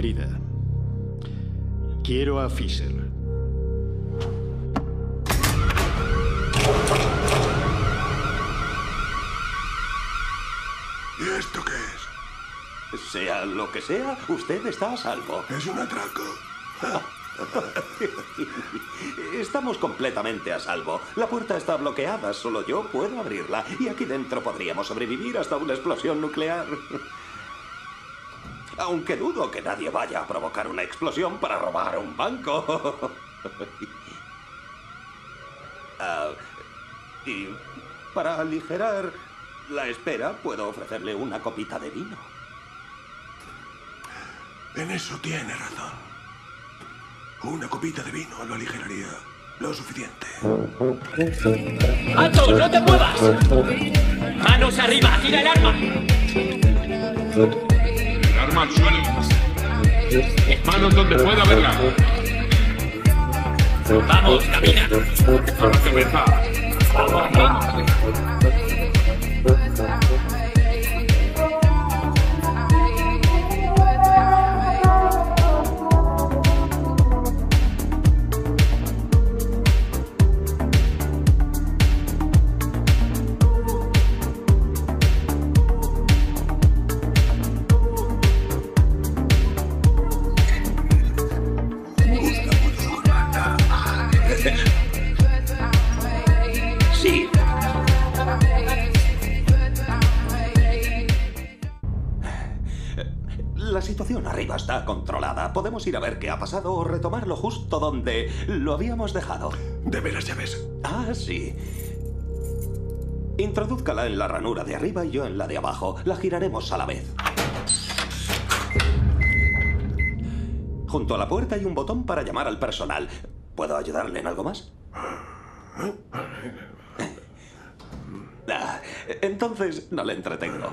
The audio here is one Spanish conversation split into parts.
querida. Quiero a Fisher. ¿Y esto qué es? Sea lo que sea, usted está a salvo. Es un atraco. Estamos completamente a salvo. La puerta está bloqueada, solo yo puedo abrirla. Y aquí dentro podríamos sobrevivir hasta una explosión nuclear. Aunque dudo que nadie vaya a provocar una explosión para robar un banco. Ah, y para aligerar la espera, puedo ofrecerle una copita de vino. En eso tiene razón. Una copita de vino lo aligeraría lo suficiente. ¡Alto! ¡No te muevas! ¡Manos arriba! ¡Tira el arma! Manos donde pueda verla. ¡Vamos, camina! A. ¡Vamos, vamos! Situación arriba está controlada. Podemos ir a ver qué ha pasado o retomarlo justo donde lo habíamos dejado. ¿De veras ya ves? Ah, sí. Introdúzcala en la ranura de arriba y yo en la de abajo. La giraremos a la vez. Junto a la puerta hay un botón para llamar al personal. ¿Puedo ayudarle en algo más? Ah, entonces no le entretengo.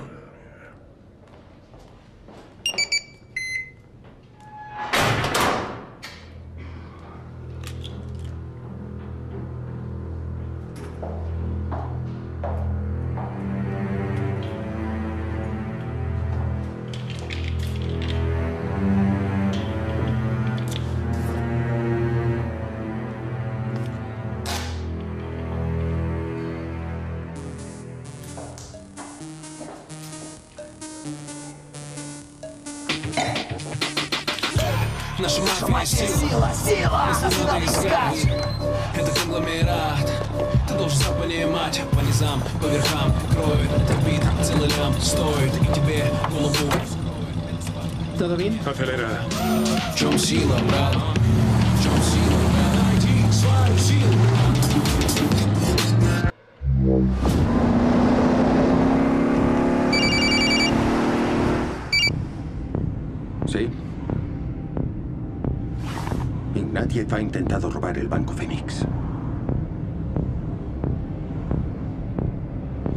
El Banco Fénix.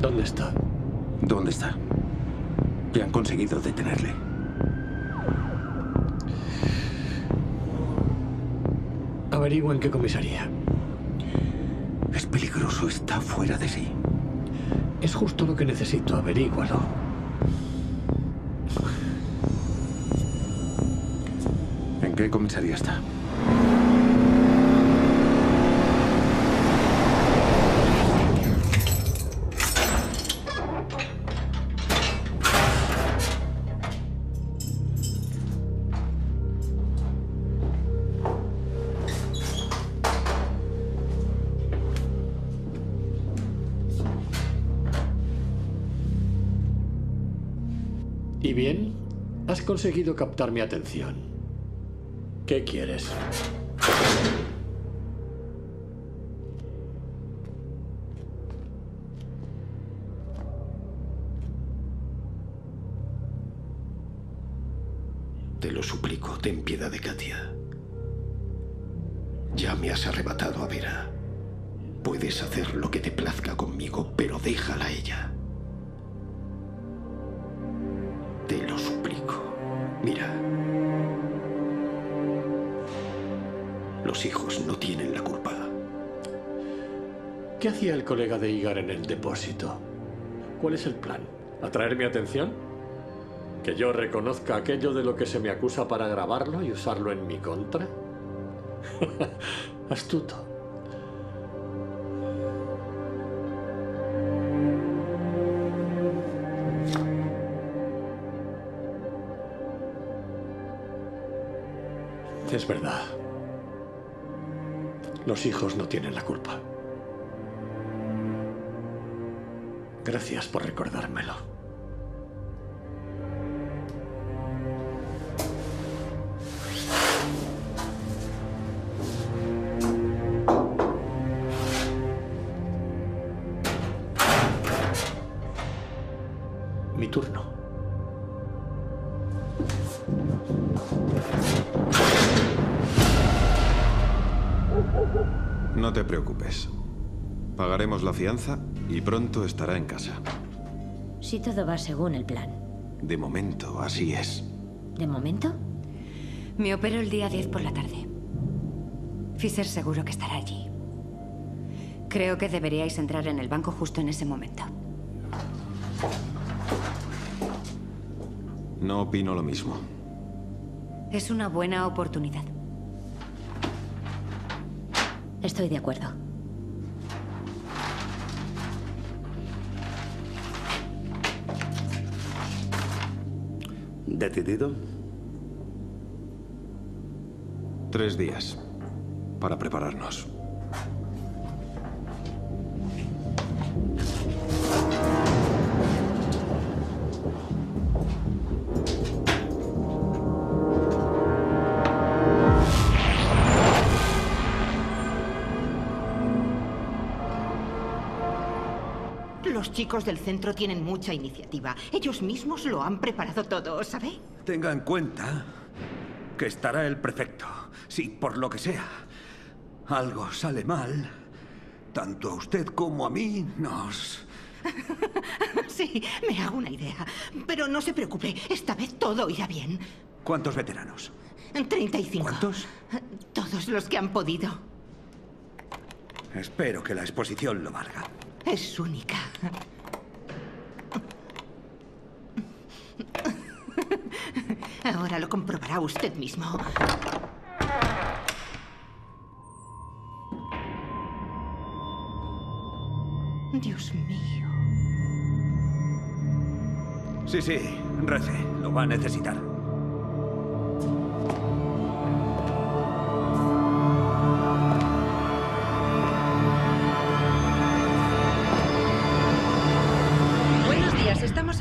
¿Dónde está? ¿Dónde está? Y han conseguido detenerle. Averigua en qué comisaría. Es peligroso, está fuera de sí. Es justo lo que necesito, averígualo. ¿En qué comisaría está? Conseguido captar mi atención. ¿Qué quieres? Te lo suplico, ten piedad de Katia. Ya me has arrebatado a Vera. Puedes hacer lo que te plazca conmigo, pero déjala a ella. Te lo suplico. Mira. Los hijos no tienen la culpa. ¿Qué hacía el colega de Igar en el depósito? ¿Cuál es el plan? ¿Atraer mi atención? ¿Que yo reconozca aquello de lo que se me acusa para grabarlo y usarlo en mi contra? Astuto. Es verdad. Los hijos no tienen la culpa. Gracias por recordármelo. Fianza y pronto estará en casa. Si todo va según el plan. De momento, así es. ¿De momento? Me opero el día 10 por la tarde. Fisher seguro que estará allí. Creo que deberíais entrar en el banco justo en ese momento. No opino lo mismo. Es una buena oportunidad. Estoy de acuerdo. ¿Decidido? Tres días para prepararnos. Del centro tienen mucha iniciativa. Ellos mismos lo han preparado todo, ¿sabe? Tenga en cuenta que estará el prefecto. Si por lo que sea algo sale mal, tanto a usted como a mí nos... sí, me hago una idea. Pero no se preocupe, esta vez todo irá bien. ¿Cuántos veteranos? 35. ¿Cuántos? Todos los que han podido. Espero que la exposición lo valga. Es única. Ahora lo comprobará usted mismo. Dios mío. Sí, sí, rece. Lo va a necesitar.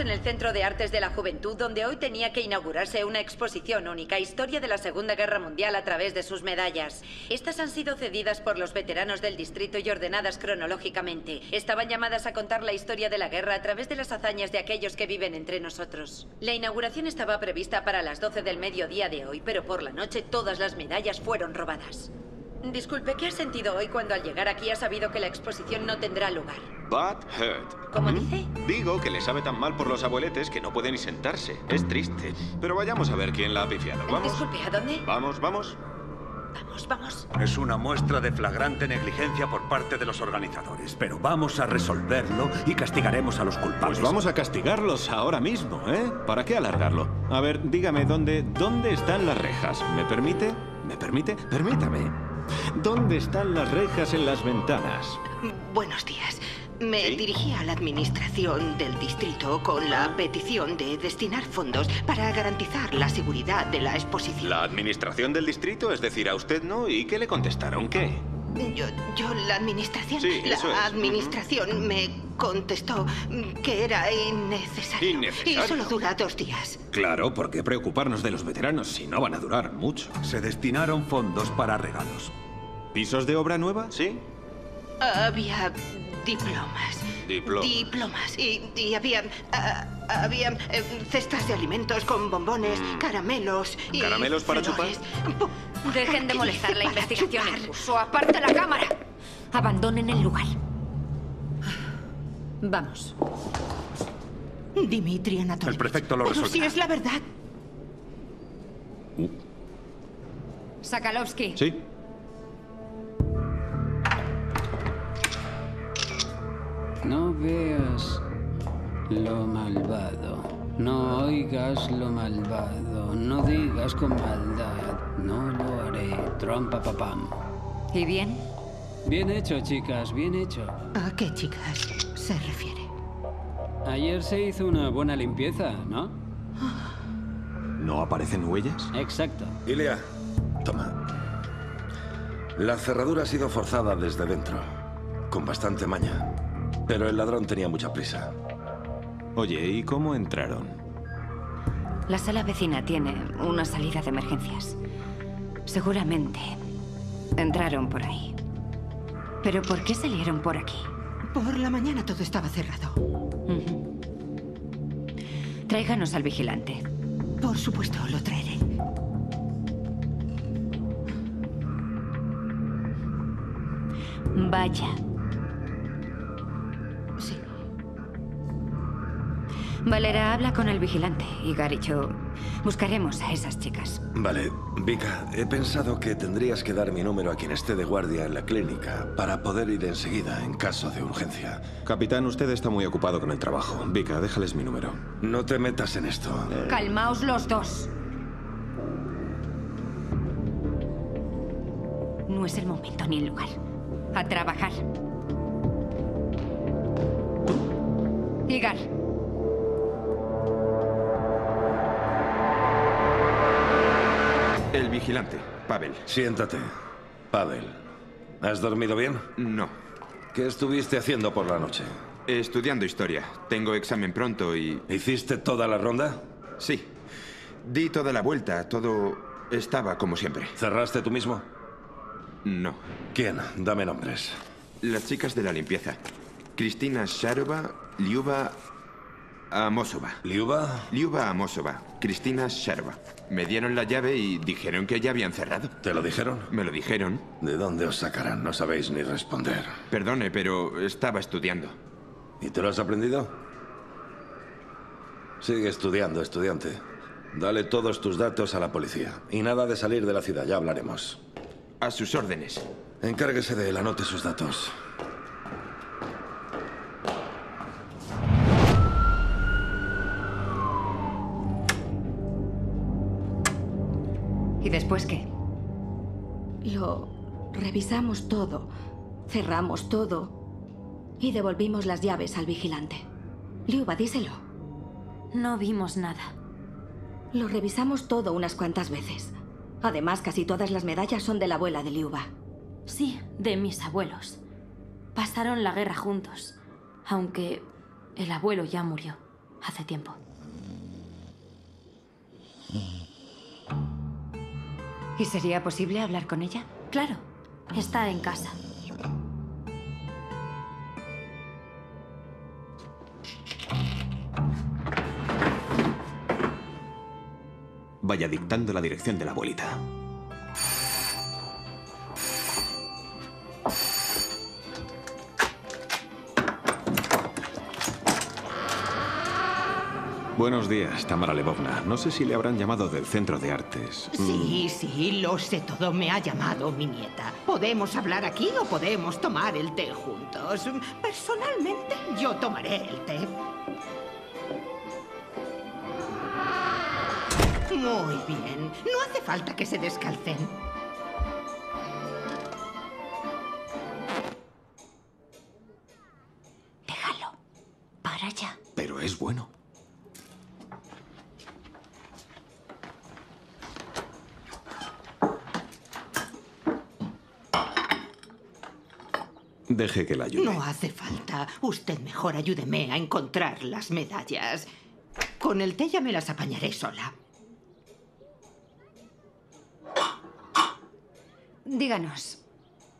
En el Centro de Artes de la Juventud, donde hoy tenía que inaugurarse una exposición única, historia de la Segunda Guerra Mundial a través de sus medallas. Estas han sido cedidas por los veteranos del distrito y ordenadas cronológicamente. Estaban llamadas a contar la historia de la guerra a través de las hazañas de aquellos que viven entre nosotros. La inauguración estaba prevista para las 12 del mediodía de hoy, pero por la noche todas las medallas fueron robadas. Disculpe, ¿qué ha sentido hoy cuando al llegar aquí ha sabido que la exposición no tendrá lugar? Bad hurt. ¿Cómo dice? Digo que le sabe tan mal por los abueletes que no puede ni sentarse. Es triste. Pero vayamos a ver quién la ha pifiado. ¿Vamos? Disculpe, ¿a dónde? Vamos, vamos. Vamos, vamos. Es una muestra de flagrante negligencia por parte de los organizadores, pero vamos a resolverlo y castigaremos a los culpables. Pues vamos a castigarlos ahora mismo, ¿eh? ¿Para qué alargarlo? A ver, dígame dónde, dónde están las rejas. ¿Me permite? ¿Me permite? Permítame. ¿Dónde están las rejas en las ventanas? Buenos días. Me dirigí a la administración del distrito con la petición de destinar fondos para garantizar la seguridad de la exposición. La administración del distrito, es decir, a usted no. ¿Y qué le contestaron? ¿Qué? Yo, yo, la administración. Sí, la eso es. administración me contestó que era innecesario. Innecesario. Y solo dura dos días. Claro, ¿por qué preocuparnos de los veteranos si no van a durar mucho? Se destinaron fondos para regalos. ¿Pisos de obra nueva? Sí. Había diplomas. Diplomas. Diplomas. Y, y había. ah, había eh, cestas de alimentos con bombones, caramelos y. Mm. ¿Caramelos para flores. Dejen de ¿Qué molestar la investigación chupar? en curso. ¡Aparte la cámara! Abandonen el lugar. Vamos. Dimitri Anatolovich. El prefecto lo resolverá. si es la verdad. Sakalovsky. Sí. No veas Lo malvado. No oigas lo malvado. No digas con maldad. No lo haré. Trompa papam. ¿Y bien? Bien hecho, chicas, bien hecho. ¿A qué chicas se refiere? Ayer se hizo una buena limpieza, ¿no? ¿No aparecen huellas? Exacto. Ilia, toma. La cerradura ha sido forzada desde dentro, con bastante maña. Pero el ladrón tenía mucha prisa. Oye, ¿y cómo entraron? La sala vecina tiene una salida de emergencias. Seguramente entraron por ahí. ¿Pero por qué salieron por aquí? Por la mañana todo estaba cerrado. Ujú. Tráiganos al vigilante. Por supuesto, lo traeré. Vaya. Valera, habla con el vigilante. Y Gar y yo buscaremos a esas chicas. Vale, Vika, he pensado que tendrías que dar mi número a quien esté de guardia en la clínica para poder ir enseguida en caso de urgencia. Capitán, usted está muy ocupado con el trabajo. Vika, déjales mi número. No te metas en esto. Calmaos los dos. No es el momento ni el lugar. A trabajar. Igar. El vigilante, Pavel. Siéntate. Pavel. ¿Has dormido bien? No. ¿Qué estuviste haciendo por la noche? Estudiando historia. Tengo examen pronto y... ¿Hiciste toda la ronda? Sí. Di toda la vuelta. Todo estaba como siempre. ¿Cerraste tú mismo? No. ¿Quién? Dame nombres. Las chicas de la limpieza. Cristina Sharova, Liuba Amosova. ¿Liuba? Liuba Amosova. Cristina Sharova. Me dieron la llave y dijeron que ya habían cerrado. ¿Te lo dijeron? Me lo dijeron. ¿De dónde os sacarán? No sabéis ni responder. Perdone, pero estaba estudiando. ¿Y te lo has aprendido? Sigue estudiando, estudiante. Dale todos tus datos a la policía. Y nada de salir de la ciudad, ya hablaremos. A sus órdenes. Encárguese de él, anote sus datos. ¿Y después qué? Lo revisamos todo, cerramos todo y devolvimos las llaves al vigilante. Liuba, díselo. No vimos nada. Lo revisamos todo unas cuantas veces. Además, casi todas las medallas son de la abuela de Liuba. Sí, de mis abuelos. Pasaron la guerra juntos, aunque el abuelo ya murió hace tiempo. ¿Y sería posible hablar con ella? Claro, está en casa. Vaya dictando la dirección de la abuelita. Buenos días, Tamara Levovna. No sé si le habrán llamado del Centro de Artes. Sí, sí, lo sé todo. Me ha llamado mi nieta. ¿Podemos hablar aquí o podemos tomar el té juntos? Personalmente, yo tomaré el té. Muy bien. No hace falta que se descalcen. Déjalo. Para ya. Pero es bueno. Deje que la ayude. No hace falta. Usted mejor ayúdeme a encontrar las medallas. Con el té ya me las apañaré sola. Díganos,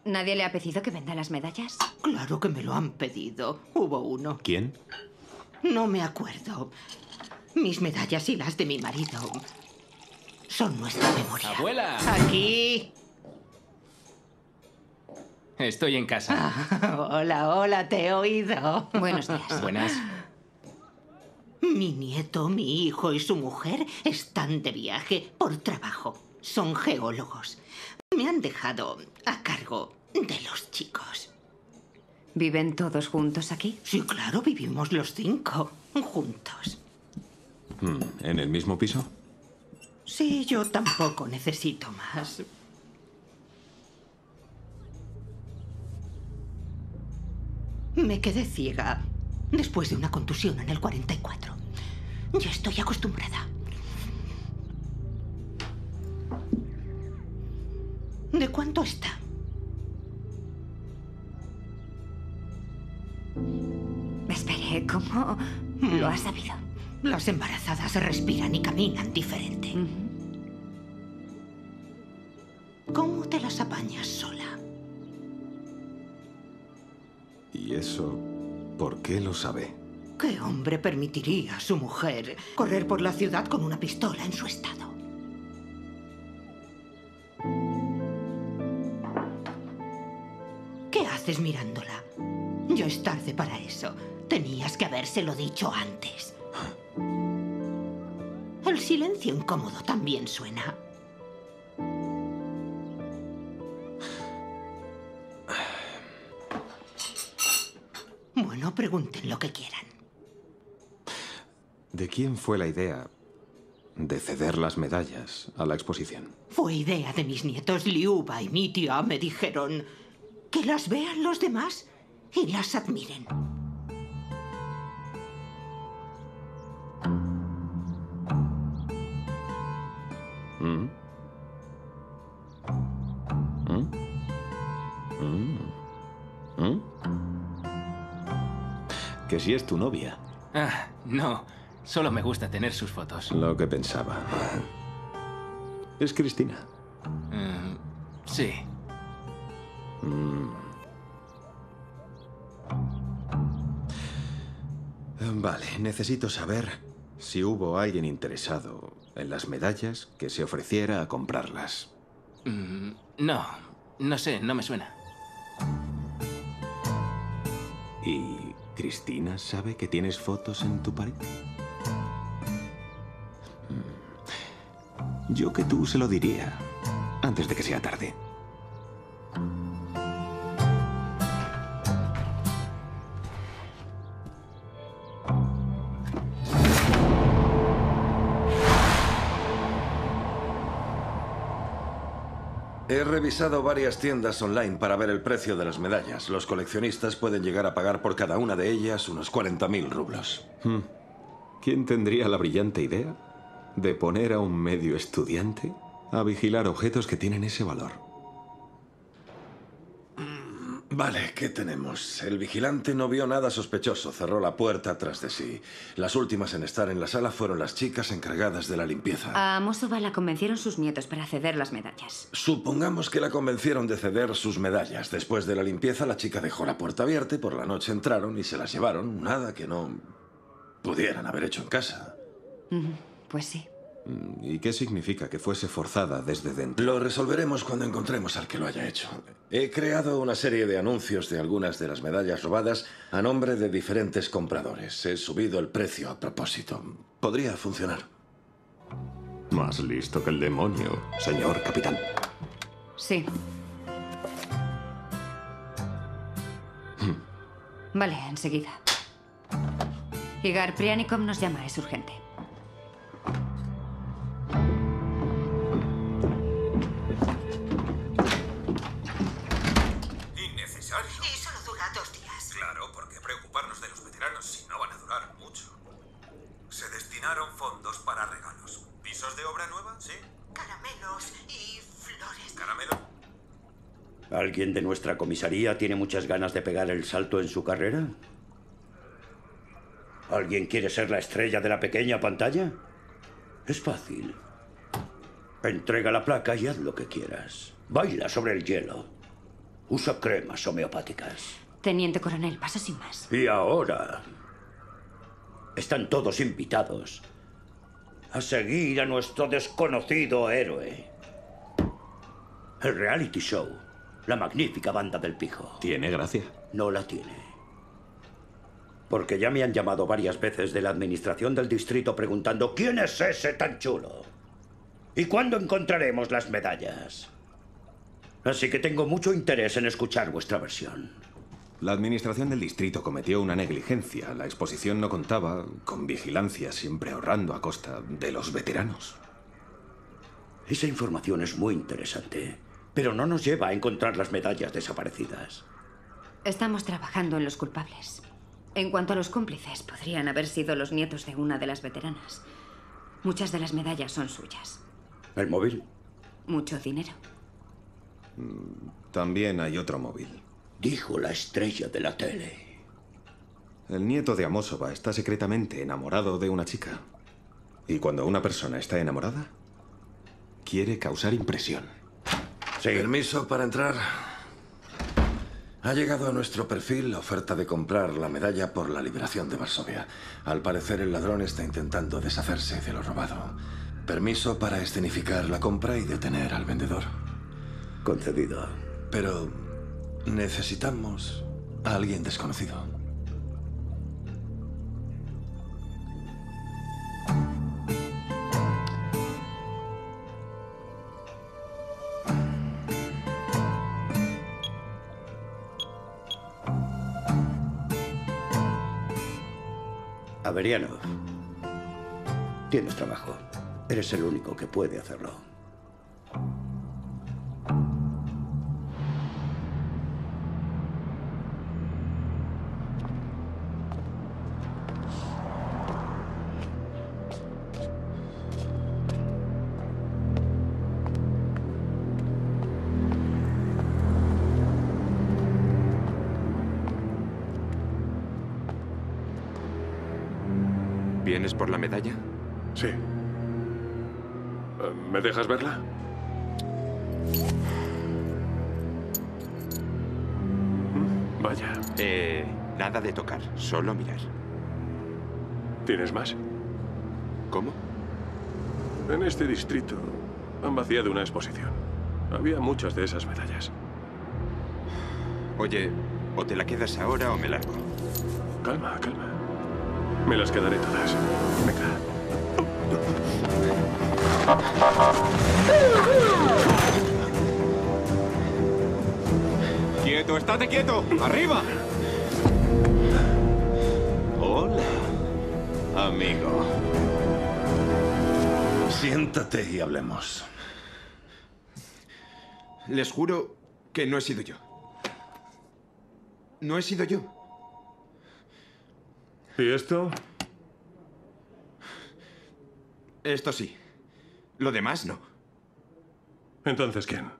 ¿nadie le ha pedido que venda las medallas? Claro que me lo han pedido. Hubo uno. ¿Quién? No me acuerdo. Mis medallas y las de mi marido son nuestra memoria. ¡Abuela! Aquí. Estoy en casa. hola, hola, te he oído. Buenos días. Buenas. Mi nieto, mi hijo y su mujer están de viaje por trabajo. Son geólogos. Me han dejado a cargo de los chicos. ¿Viven todos juntos aquí? Sí, claro, vivimos los cinco juntos. Hmm, ¿En el mismo piso? Sí, yo tampoco necesito más. Me quedé ciega después de una contusión en el 44. Ya estoy acostumbrada. ¿De cuánto está? Espere, ¿cómo lo has sabido? Las embarazadas respiran y caminan diferente. ¿Cómo te las apañas sola? ¿Y eso por qué lo sabe? ¿Qué hombre permitiría a su mujer correr por la ciudad con una pistola en su estado? ¿Qué haces mirándola? Ya es tarde para eso. Tenías que habérselo dicho antes. El silencio incómodo también suena. Bueno, pregunten lo que quieran. ¿De quién fue la idea de ceder las medallas a la exposición? Fue idea de mis nietos Liuba y Mitia. Me dijeron que las vean los demás y las admiren. ¿Mm? ¿Mm? ¿Mm? Que si es tu novia. Ah, no. Solo me gusta tener sus fotos. Lo que pensaba. Es Cristina. Mm, sí. Mm. Vale, necesito saber si hubo alguien interesado en las medallas que se ofreciera a comprarlas. Mm, no. No sé, no me suena. ¿Y Cristina sabe que tienes fotos en tu pared? Mm. Yo que tú se lo diría antes de que sea tarde. He revisado varias tiendas online para ver el precio de las medallas. Los coleccionistas pueden llegar a pagar por cada una de ellas unos 40.000 rublos. Hmm. ¿Quién tendría la brillante idea de poner a un medio estudiante a vigilar objetos que tienen ese valor? Vale, ¿qué tenemos? El vigilante no vio nada sospechoso, cerró la puerta tras de sí. Las últimas en estar en la sala fueron las chicas encargadas de la limpieza. A Mosova la convencieron sus nietos para ceder las medallas. Supongamos que la convencieron de ceder sus medallas. Después de la limpieza, la chica dejó la puerta abierta y por la noche entraron y se las llevaron. Nada que no pudieran haber hecho en casa. Ujú, Pues sí. ¿Y qué significa que fuese forzada desde dentro? Lo resolveremos cuando encontremos al que lo haya hecho. He creado una serie de anuncios de algunas de las medallas robadas a nombre de diferentes compradores. He subido el precio a propósito. Podría funcionar. Más listo que el demonio, señor capitán. Sí. Vale, enseguida. Igar Prianikov nos llama, es urgente. Destinaron fondos para regalos. ¿Pisos de obra nueva? Sí. Caramelos y flores. ¿Caramelo? ¿Alguien de nuestra comisaría tiene muchas ganas de pegar el salto en su carrera? ¿Alguien quiere ser la estrella de la pequeña pantalla? Es fácil. Entrega la placa y haz lo que quieras. Baila sobre el hielo. Usa cremas homeopáticas. Teniente coronel, paso sin más. Y ahora están todos invitados a seguir a nuestro desconocido héroe. El reality show, la magnífica banda del pijo. ¿Tiene gracia? No la tiene. Porque ya me han llamado varias veces de la administración del distrito preguntando ¿Quién es ese tan chulo? ¿Y cuándo encontraremos las medallas? Así que tengo mucho interés en escuchar vuestra versión. La administración del distrito cometió una negligencia. La exposición no contaba con vigilancia, siempre ahorrando a costa de los veteranos. Esa información es muy interesante, pero no nos lleva a encontrar las medallas desaparecidas. Estamos trabajando en los culpables. En cuanto a los cómplices, podrían haber sido los nietos de una de las veteranas. Muchas de las medallas son suyas. ¿El móvil? Mucho dinero. También hay otro móvil. Dijo la estrella de la tele. El nieto de Amosova está secretamente enamorado de una chica. Y cuando una persona está enamorada, quiere causar impresión. Permiso para entrar. Ha llegado a nuestro perfil la oferta de comprar la medalla por la liberación de Varsovia. Al parecer el ladrón está intentando deshacerse de lo robado. Permiso para escenificar la compra y detener al vendedor. Concedido. Pero necesitamos a alguien desconocido. Averiano, tienes trabajo. Eres el único que puede hacerlo. ¿Me dejas verla? Mm, Vaya. Eh, nada de tocar, solo mirar. ¿Tienes más? ¿Cómo? En este distrito han vaciado una exposición. Había muchas de esas medallas. Oye, o te la quedas ahora o me largo. Calma, calma. Me las quedaré todas. Venga. ¡Quieto! ¡Estate quieto! ¡Arriba! Hola, amigo. Siéntate y hablemos. Les juro que no he sido yo. No he sido yo. ¿Y esto? Esto sí. Lo demás no. Entonces, ¿quién?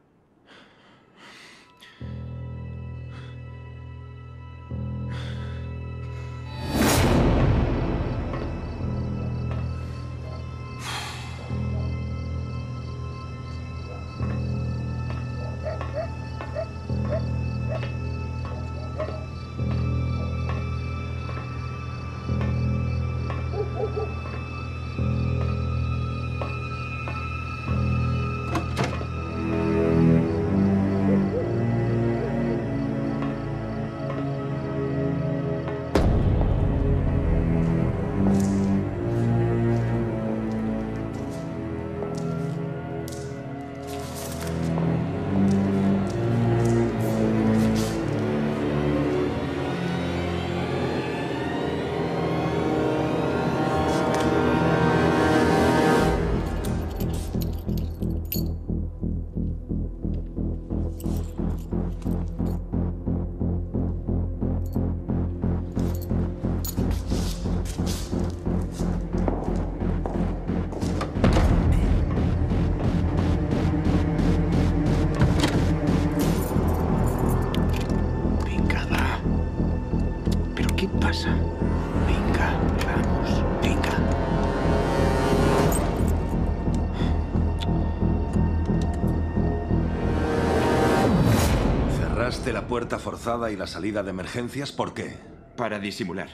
Puerta forzada y la salida de emergencias? ¿Por qué? Para disimular.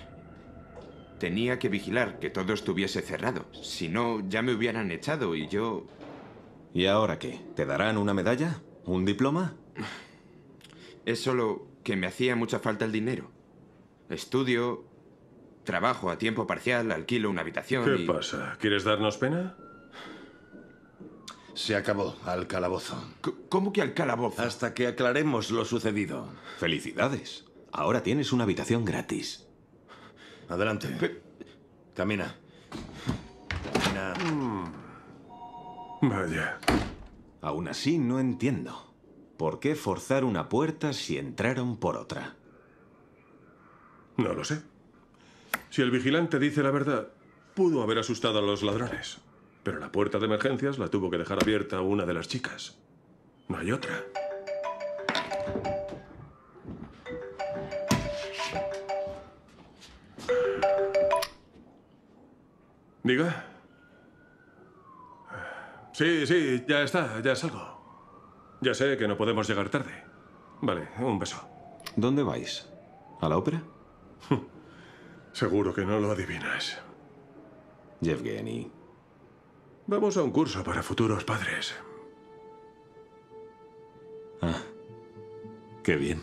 Tenía que vigilar que todo estuviese cerrado. Si no, ya me hubieran echado y yo... ¿Y ahora qué? ¿Te darán una medalla? ¿Un diploma? Es solo que me hacía mucha falta el dinero. Estudio, trabajo a tiempo parcial, alquilo una habitación ¿Qué y... pasa? ¿Quieres darnos pena? Se acabó. Al calabozo. ¿Cómo que al calabozo? Hasta que aclaremos lo sucedido. Felicidades. Ahora tienes una habitación gratis. Adelante. Camina. Camina. Vaya. Aún así, no entiendo. ¿Por qué forzar una puerta si entraron por otra? No lo sé. Si el vigilante dice la verdad, pudo haber asustado a los ladrones. Pero la puerta de emergencias la tuvo que dejar abierta una de las chicas. No hay otra. Diga. Sí, sí, ya está, ya salgo. Ya sé que no podemos llegar tarde. Vale, un beso. ¿Dónde vais? ¿A la ópera? Seguro que no lo adivinas. Yevgeny. Vamos a un curso para futuros padres. Ah, qué bien.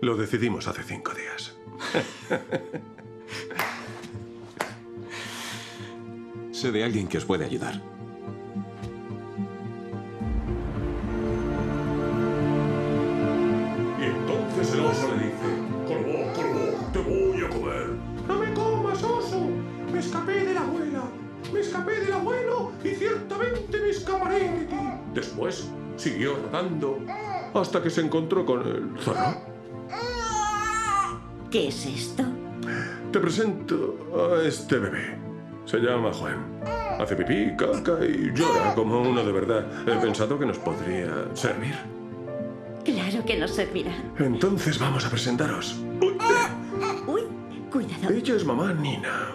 Lo decidimos hace cinco días. sé de alguien que os puede ayudar. Escapé del abuelo y ciertamente me escaparé de ti. Después siguió nadando hasta que se encontró con el zorro. ¿Qué es esto? Te presento a este bebé. Se llama Juan. Hace pipí, caca y llora como uno de verdad. He pensado que nos podría servir. Claro que nos servirá. Entonces vamos a presentaros. Uy, cuidado. Ella es mamá Nina.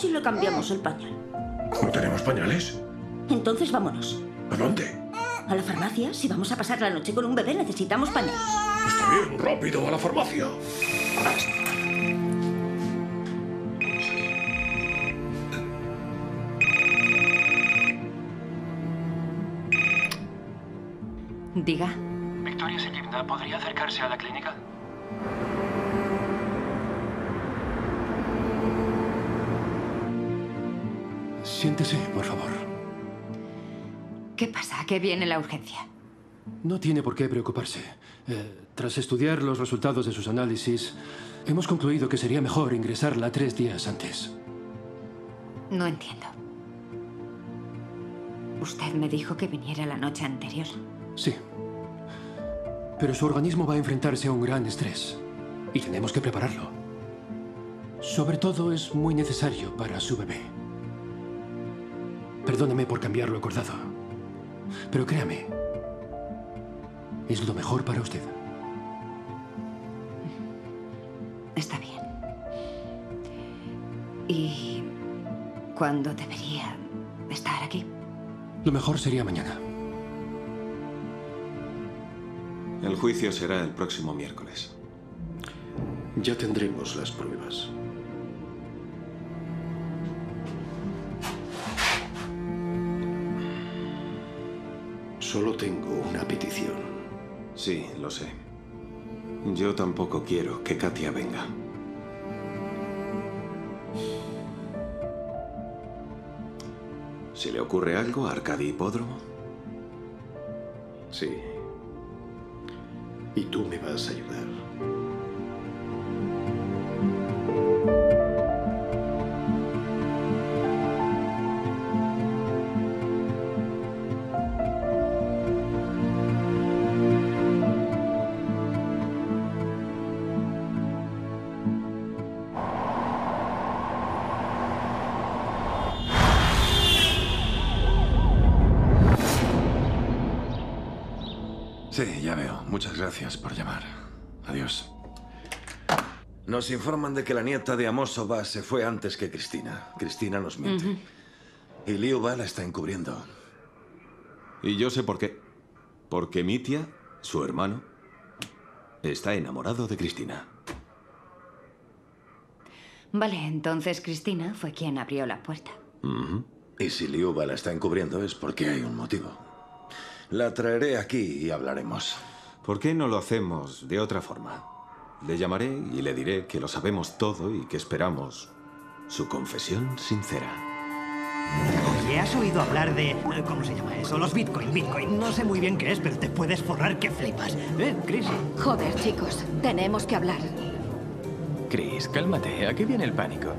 Si le cambiamos el pañal? ¿No tenemos pañales? Entonces vámonos. ¿A dónde? A la farmacia, si vamos a pasar la noche con un bebé, necesitamos pañales. Está bien, rápido, a la farmacia. Diga. Victoria Seyevna, ¿podría acercarse a la clínica? Siéntese, por favor. ¿Qué pasa? ¿Qué viene la urgencia? No tiene por qué preocuparse. Eh, tras estudiar los resultados de sus análisis, hemos concluido que sería mejor ingresarla tres días antes. No entiendo. Usted me dijo que viniera la noche anterior. Sí. Pero su organismo va a enfrentarse a un gran estrés. Y tenemos que prepararlo. Sobre todo es muy necesario para su bebé. Perdóneme por cambiar lo acordado. Pero créame, es lo mejor para usted. Está bien. ¿Y cuándo debería estar aquí? Lo mejor sería mañana. El juicio será el próximo miércoles. Ya tendremos las pruebas. Solo tengo una petición. Sí, lo sé. Yo tampoco quiero que Katia venga. ¿Se le ocurre algo a Arcadi Hipódromo? Sí. Y tú me vas a ayudar. Nos informan de que la nieta de Amosova se fue antes que Cristina. Cristina nos miente. Y Liuba la está encubriendo. Y yo sé por qué. Porque Mitya, su hermano, está enamorado de Cristina. Vale, entonces Cristina fue quien abrió la puerta. Y si Liuba la está encubriendo es porque hay un motivo. La traeré aquí y hablaremos. ¿Por qué no lo hacemos de otra forma? Le llamaré y le diré que lo sabemos todo y que esperamos su confesión sincera. Oye, ¿has oído hablar de... eh, ¿Cómo se llama eso? Los Bitcoin, Bitcoin. No sé muy bien qué es, pero te puedes forrar que flipas. ¿Eh, Chris? Joder, chicos, tenemos que hablar. Chris, cálmate. ¿A qué viene el pánico?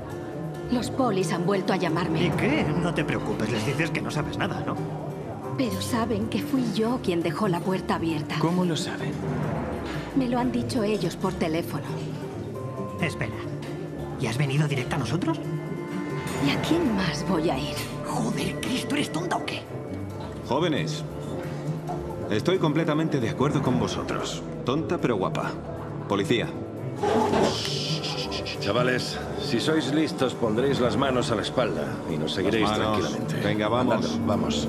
Los polis han vuelto a llamarme. ¿Y qué? No te preocupes, les dices que no sabes nada, ¿no? Pero saben que fui yo quien dejó la puerta abierta. ¿Cómo lo saben? Me lo han dicho ellos por teléfono. Espera. ¿Y has venido directo a nosotros? ¿Y a quién más voy a ir? Joder, Chris, ¿tú eres tonta o qué? Jóvenes, estoy completamente de acuerdo con vosotros. Tonta pero guapa. Policía, Chavales, si sois listos, pondréis las manos a la espalda y nos seguiréis tranquilamente. Venga, vamos. Andando, vamos.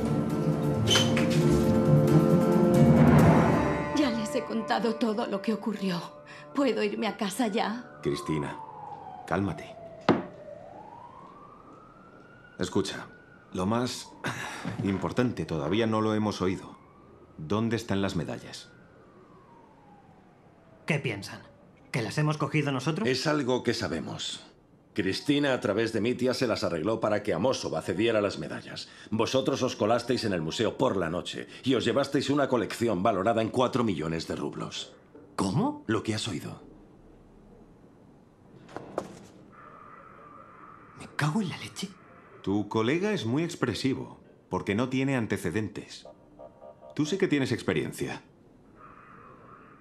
Contado todo lo que ocurrió. ¿Puedo irme a casa ya? Cristina, cálmate. Escucha, lo más importante todavía no lo hemos oído. ¿Dónde están las medallas? ¿Qué piensan? ¿Que las hemos cogido nosotros? Es algo que sabemos. Cristina, a través de Mitia, se las arregló para que Amosova cediera las medallas. Vosotros os colasteis en el museo por la noche y os llevasteis una colección valorada en cuatro millones de rublos. ¿Cómo? Lo que has oído. Me cago en la leche. Tu colega es muy expresivo, porque no tiene antecedentes. Tú sí que tienes experiencia.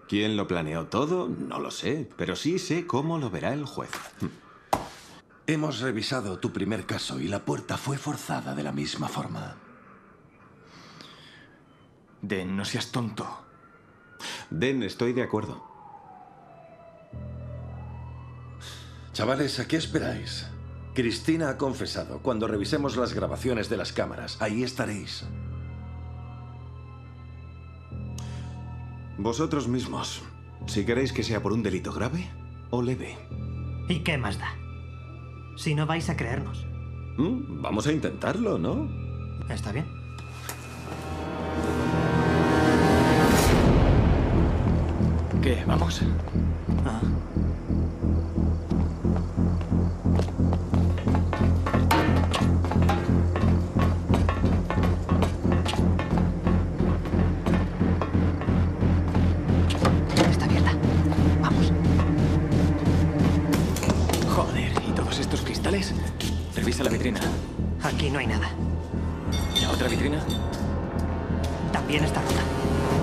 ¿Quién lo planeó todo? No lo sé, pero sí sé cómo lo verá el juez. Hemos revisado tu primer caso y la puerta fue forzada de la misma forma. Den, no seas tonto. Den, estoy de acuerdo. Chavales, ¿a qué esperáis? Cristina ha confesado. Cuando revisemos las grabaciones de las cámaras, ahí estaréis. Vosotros mismos, si queréis que sea por un delito grave o leve. ¿Y qué más da? Si no vais a creernos. Mm, Vamos a intentarlo, ¿no? Está bien. ¿Qué? ¿Vamos? Ah. La vitrina. Aquí no hay nada. ¿La otra vitrina? También está rota.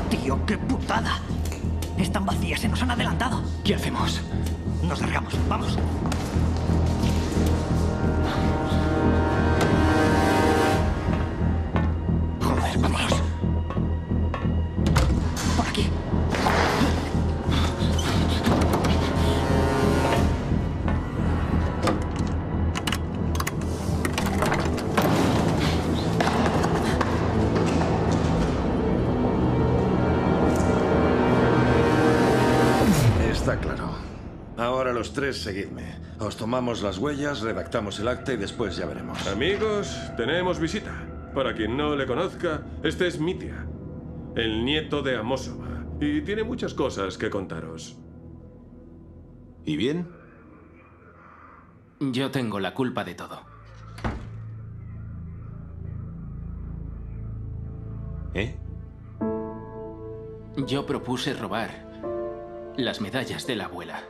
Tío, qué putada. Están vacías, se nos han adelantado. ¿Qué hacemos? Nos largamos, vamos. Los tres, seguidme. Os tomamos las huellas, redactamos el acta y después ya veremos. Amigos, tenemos visita. Para quien no le conozca, este es Mitia, el nieto de Amosova, y tiene muchas cosas que contaros. ¿Y bien? Yo tengo la culpa de todo. ¿Eh? Yo propuse robar las medallas de la abuela.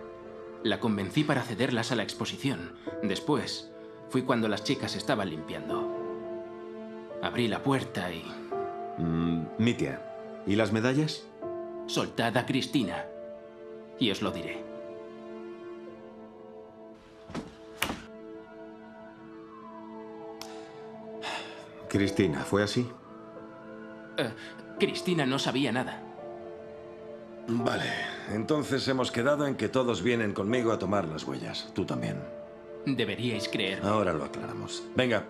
La convencí para cederlas a la exposición. Después, fui cuando las chicas estaban limpiando. Abrí la puerta y... Mm, Mitia, ¿y las medallas? Soltad a Cristina. Y os lo diré. Cristina, ¿fue así? Eh, Cristina no sabía nada. Vale, entonces hemos quedado en que todos vienen conmigo a tomar las huellas. Tú también. Deberíais creer. Ahora lo aclaramos. Venga.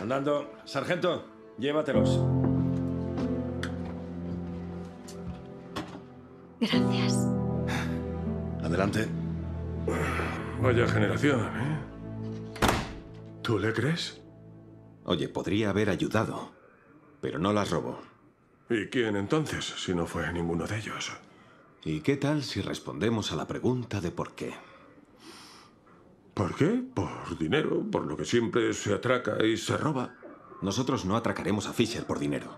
Andando. Sargento, llévatelos. Gracias. Adelante. Vaya generación, ¿eh? ¿Tú le crees? Oye, podría haber ayudado, pero no las robó. ¿Y quién entonces, si no fue ninguno de ellos? ¿Y qué tal si respondemos a la pregunta de por qué? ¿Por qué? Por dinero, por lo que siempre se atraca y se roba. Nosotros no atracaremos a Fisher por dinero.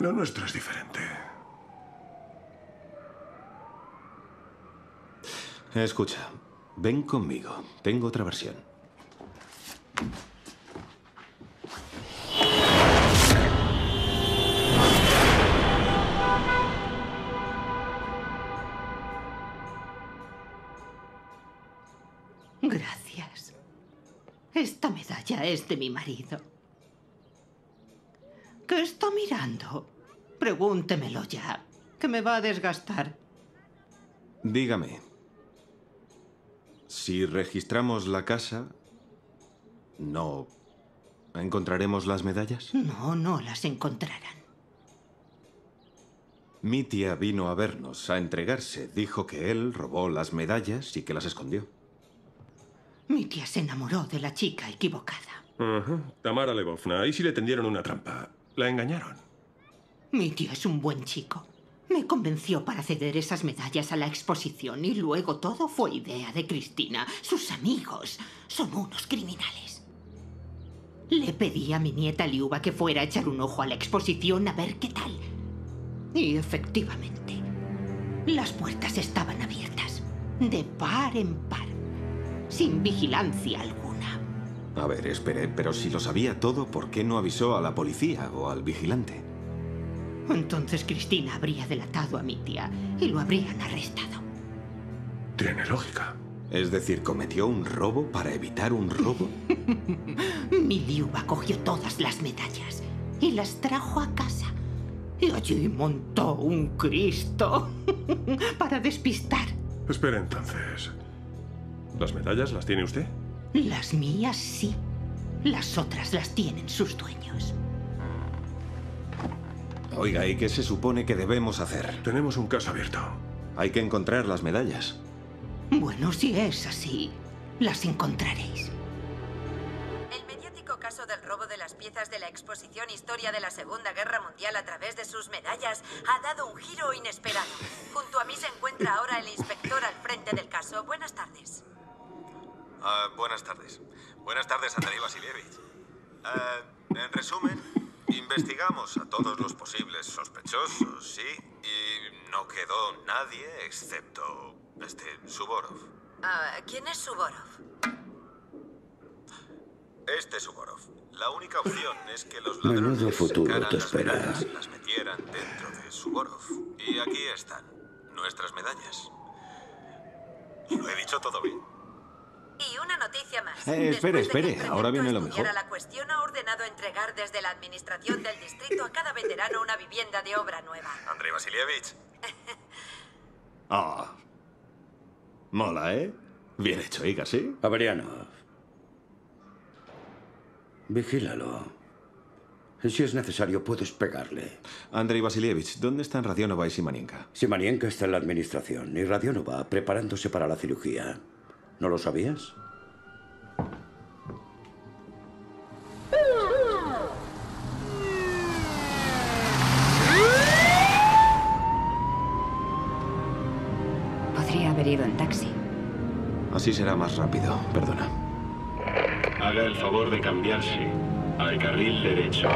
Lo nuestro es diferente. Escucha, ven conmigo. Tengo otra versión. Esta medalla es de mi marido. ¿Qué está mirando? Pregúntemelo ya, que me va a desgastar. Dígame, si registramos la casa, ¿no encontraremos las medallas? No, no las encontrarán. Mi tía vino a vernos, a entregarse. Dijo que él robó las medallas y que las escondió. Mi tía se enamoró de la chica equivocada. Ajá. Tamara Lebovna. Ahí sí le tendieron una trampa. La engañaron. Mi tío es un buen chico. Me convenció para ceder esas medallas a la exposición y luego todo fue idea de Cristina. Sus amigos son unos criminales. Le pedí a mi nieta Liuba que fuera a echar un ojo a la exposición a ver qué tal. Y efectivamente, las puertas estaban abiertas, de par en par, sin vigilancia alguna. A ver, espere, pero si lo sabía todo, ¿por qué no avisó a la policía o al vigilante? Entonces Cristina habría delatado a mi tía y lo habrían arrestado. Tiene lógica. Es decir, cometió un robo para evitar un robo. Mi Liuba cogió todas las medallas y las trajo a casa. Y allí montó un Cristo para despistar. Espera entonces. ¿Las medallas las tiene usted? Las mías sí. Las otras las tienen sus dueños. Oiga, ¿y qué se supone que debemos hacer? Tenemos un caso abierto. Hay que encontrar las medallas. Bueno, si es así, las encontraréis. El mediático caso del robo de las piezas de la exposición Historia de la Segunda Guerra Mundial a través de sus medallas ha dado un giro inesperado. Junto a mí se encuentra ahora el inspector al frente del caso. Buenas tardes. Ah, buenas tardes. Buenas tardes, Andrei Vasilievich. Ah, en resumen, investigamos a todos los posibles sospechosos, ¿sí? Y no quedó nadie excepto este Suborov. Ah, ¿Quién es Suborov? Este Suborov. La única opción es que los Menudo ladrones futuro sacaran te las medallas las metieran dentro de Suborov. Y aquí están, nuestras medallas. Lo he dicho todo bien. Y una noticia más. Eh, espere, espere, ahora viene lo mejor. la cuestión, ha ordenado entregar desde la administración del distrito a cada veterano una vivienda de obra nueva. Andrei Vasilievich. Ah. Mola, ¿eh? Bien hecho, oiga, ¿sí? Averiano. Vigílalo. Y si es necesario, puedes pegarle. Andrei Vasilievich, ¿dónde están Radionova y Simanienka? Simanienka está en la administración y Radionova preparándose para la cirugía. ¿No lo sabías? Podría haber ido en taxi. Así será más rápido, perdona. Haga el favor de cambiarse al carril derecho.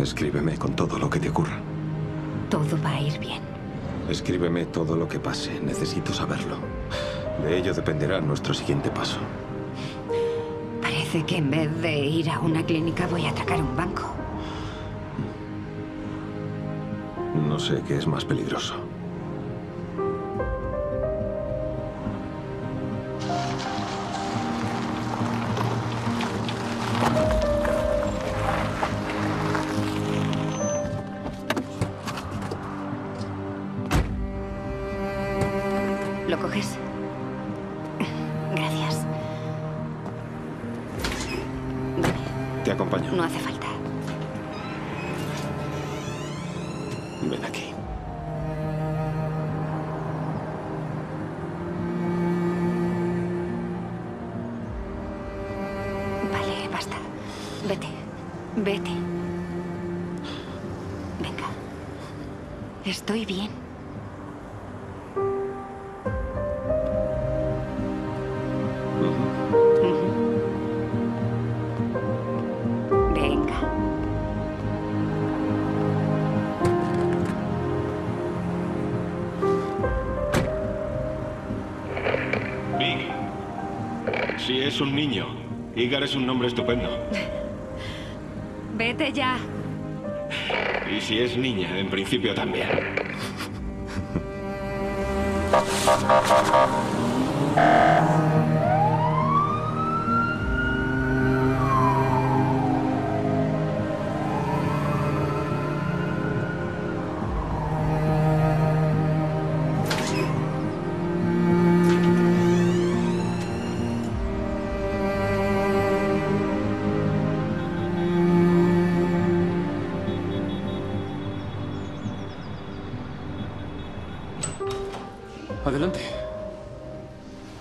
Escríbeme con todo lo que te ocurra. Todo va a ir bien. Escríbeme todo lo que pase. Necesito saberlo. De ello dependerá nuestro siguiente paso. Parece que en vez de ir a una clínica voy a atracar un banco. No sé qué es más peligroso. Basta. Vete. Vete. Venga. Estoy bien. Es un nombre estupendo. Vete ya. Y si es niña, en principio también.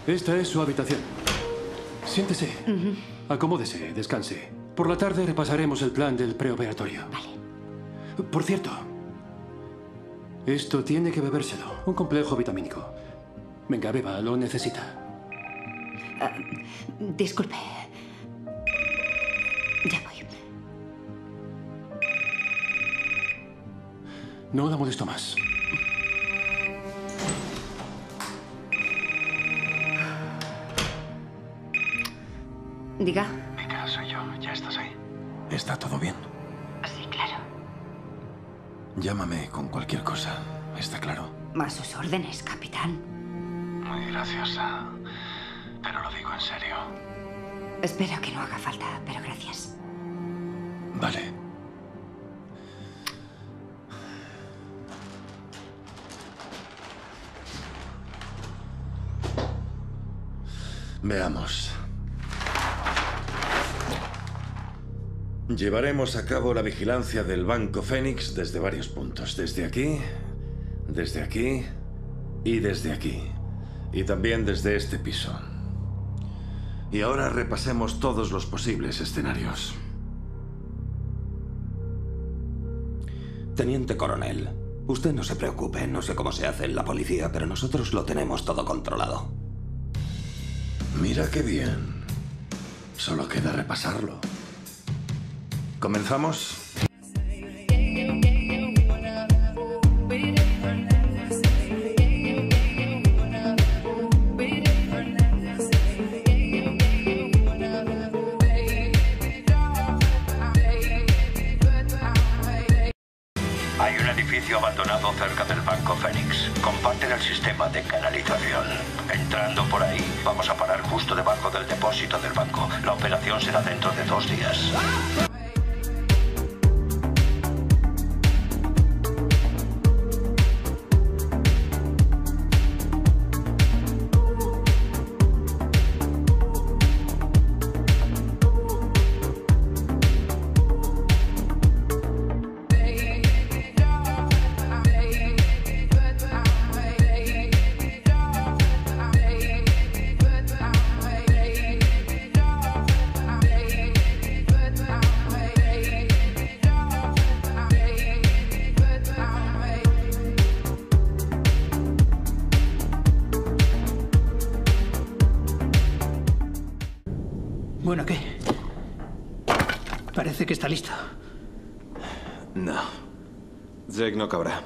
Esta es su habitación. Siéntese. Acomódese, descanse. Por la tarde repasaremos el plan del preoperatorio. Vale. Por cierto, esto tiene que bebérselo. Un complejo vitamínico. Venga, beba, lo necesita. Ah, disculpe. Ya voy. No la molesto más. Llámame con cualquier cosa. ¿Está claro? A sus órdenes, capitán. Muy graciosa. Pero lo digo en serio. Espero que no haga falta, pero gracias. Vale. Veamos. Llevaremos a cabo la vigilancia del Banco Fénix desde varios puntos. Desde aquí, desde aquí y desde aquí. Y también desde este piso. Y ahora repasemos todos los posibles escenarios. Teniente coronel, usted no se preocupe, no sé cómo se hace en la policía, pero nosotros lo tenemos todo controlado. Mira qué bien. Solo queda repasarlo. ¿Comenzamos? Que está listo. No. Jake no cabrá.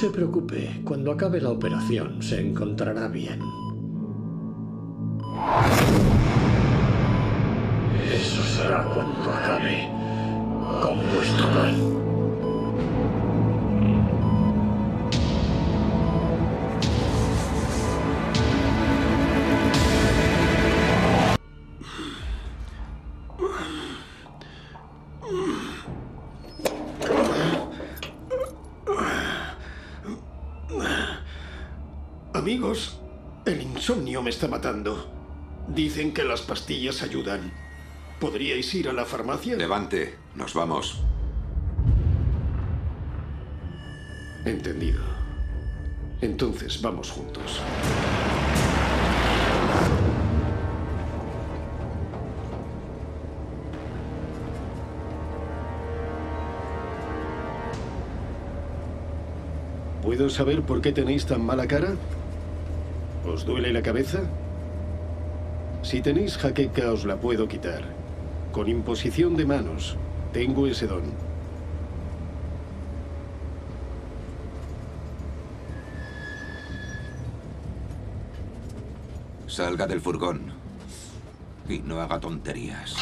Se preocupe, cuando acabe la operación se encontrará bien. Me está matando. Dicen que las pastillas ayudan. ¿Podríais ir a la farmacia? Levante, nos vamos. Entendido. Entonces vamos juntos. ¿Puedo saber por qué tenéis tan mala cara? ¿Os duele la cabeza? Si tenéis jaqueca os la puedo quitar. Con imposición de manos. Tengo ese don. Salga del furgón. Y no haga tonterías.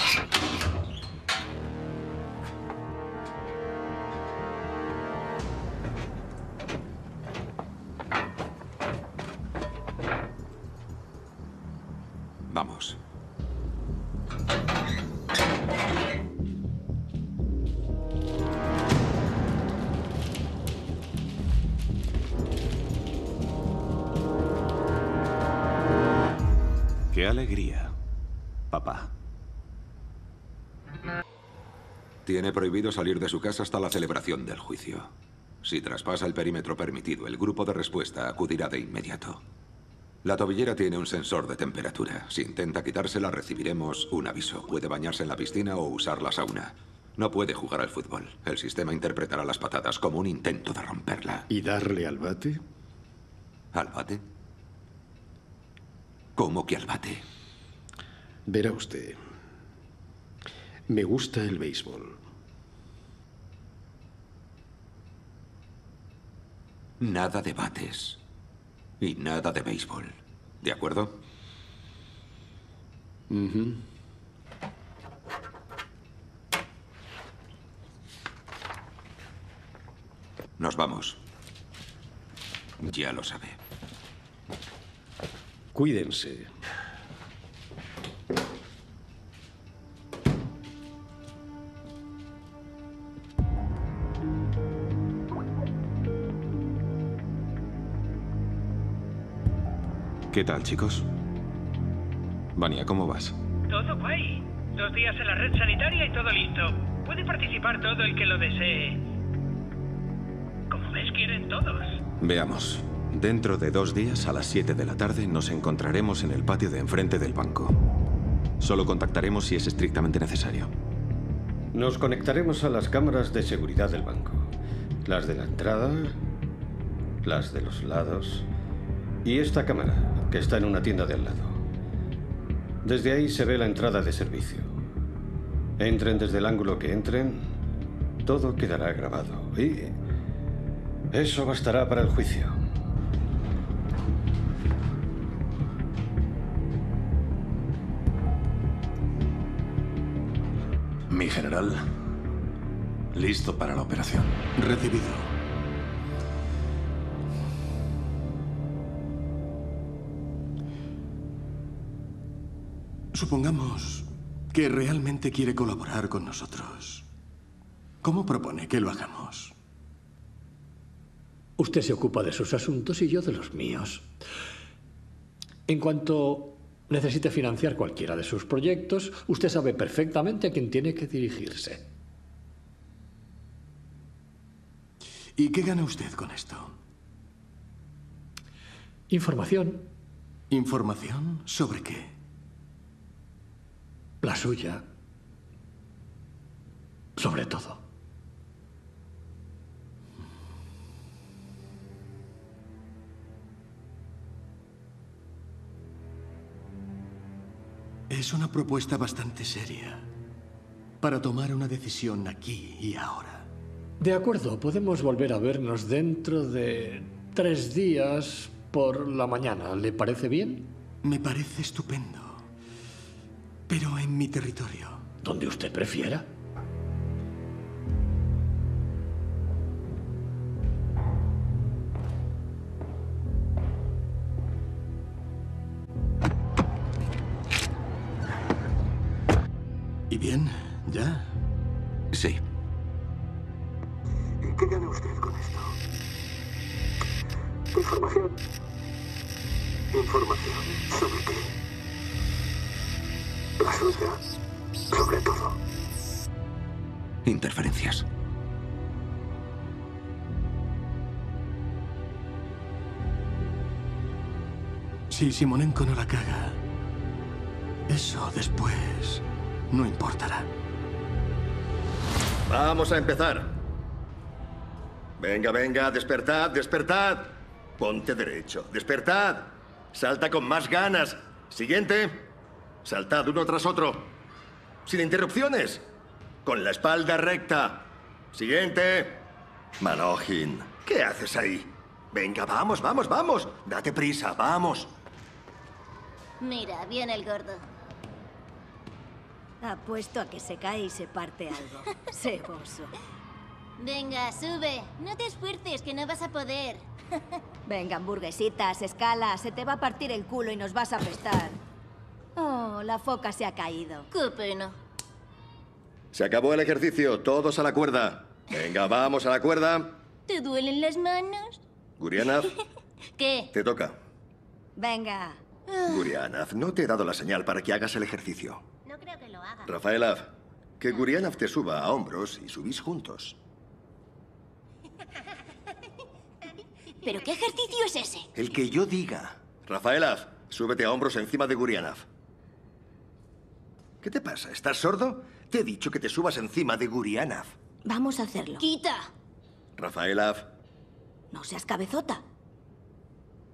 Tiene prohibido salir de su casa hasta la celebración del juicio. Si traspasa el perímetro permitido, el grupo de respuesta acudirá de inmediato. La tobillera tiene un sensor de temperatura. Si intenta quitársela, recibiremos un aviso. Puede bañarse en la piscina o usar la sauna. No puede jugar al fútbol. El sistema interpretará las patadas como un intento de romperla. ¿Y darle al bate? ¿Al bate? ¿Cómo que al bate? Verá usted. Me gusta el béisbol. Nada de bates. Y nada de béisbol. ¿De acuerdo? Ujú. Nos vamos. Ya lo sabe. Cuídense. ¿Qué tal, chicos? Vania, ¿cómo vas? Todo guay. Dos días en la red sanitaria y todo listo. Puede participar todo el que lo desee. Como ves, quieren todos. Veamos. Dentro de dos días, a las 7 de la tarde, nos encontraremos en el patio de enfrente del banco. Solo contactaremos si es estrictamente necesario. Nos conectaremos a las cámaras de seguridad del banco. Las de la entrada, las de los lados y esta cámara, que está en una tienda de al lado. Desde ahí se ve la entrada de servicio. Entren desde el ángulo que entren, todo quedará grabado. Y eso bastará para el juicio. Mi general, listo para la operación. Recibido. Supongamos que realmente quiere colaborar con nosotros. ¿Cómo propone que lo hagamos? Usted se ocupa de sus asuntos y yo de los míos. En cuanto necesite financiar cualquiera de sus proyectos, usted sabe perfectamente a quién tiene que dirigirse. ¿Y qué gana usted con esto? Información. ¿Información sobre qué? La suya. Sobre todo. Es una propuesta bastante seria para tomar una decisión aquí y ahora. De acuerdo, podemos volver a vernos dentro de tres días por la mañana. ¿Le parece bien? Me parece estupendo. Pero en mi territorio. Donde usted prefiera. Empezar. Venga, venga, despertad, despertad. Ponte derecho, despertad. Salta con más ganas. Siguiente. Saltad uno tras otro. Sin interrupciones. Con la espalda recta. Siguiente. Manojin, ¿qué haces ahí? Venga, vamos, vamos, vamos. Date prisa, vamos. Mira, viene el gordo. Apuesto a que se cae y se parte algo. Seboso. Venga, sube. No te esfuerces, que no vas a poder. Venga, hamburguesitas, escala. Se te va a partir el culo y nos vas a apestar. Oh, la foca se ha caído. Qué pena. Se acabó el ejercicio, todos a la cuerda. Venga, vamos a la cuerda. ¿Te duelen las manos? Gurianav, ¿Qué? te toca. Venga. Gurianav, no te he dado la señal para que hagas el ejercicio. No creo que lo haga. Rafaelav, que Gurianav te suba a hombros y subís juntos. ¿Pero qué ejercicio es ese? El que yo diga. Rafaelav, súbete a hombros encima de Gurianav. ¿Qué te pasa? ¿Estás sordo? Te he dicho que te subas encima de Gurianav. Vamos a hacerlo. ¡Quita! Rafaelav, No seas cabezota.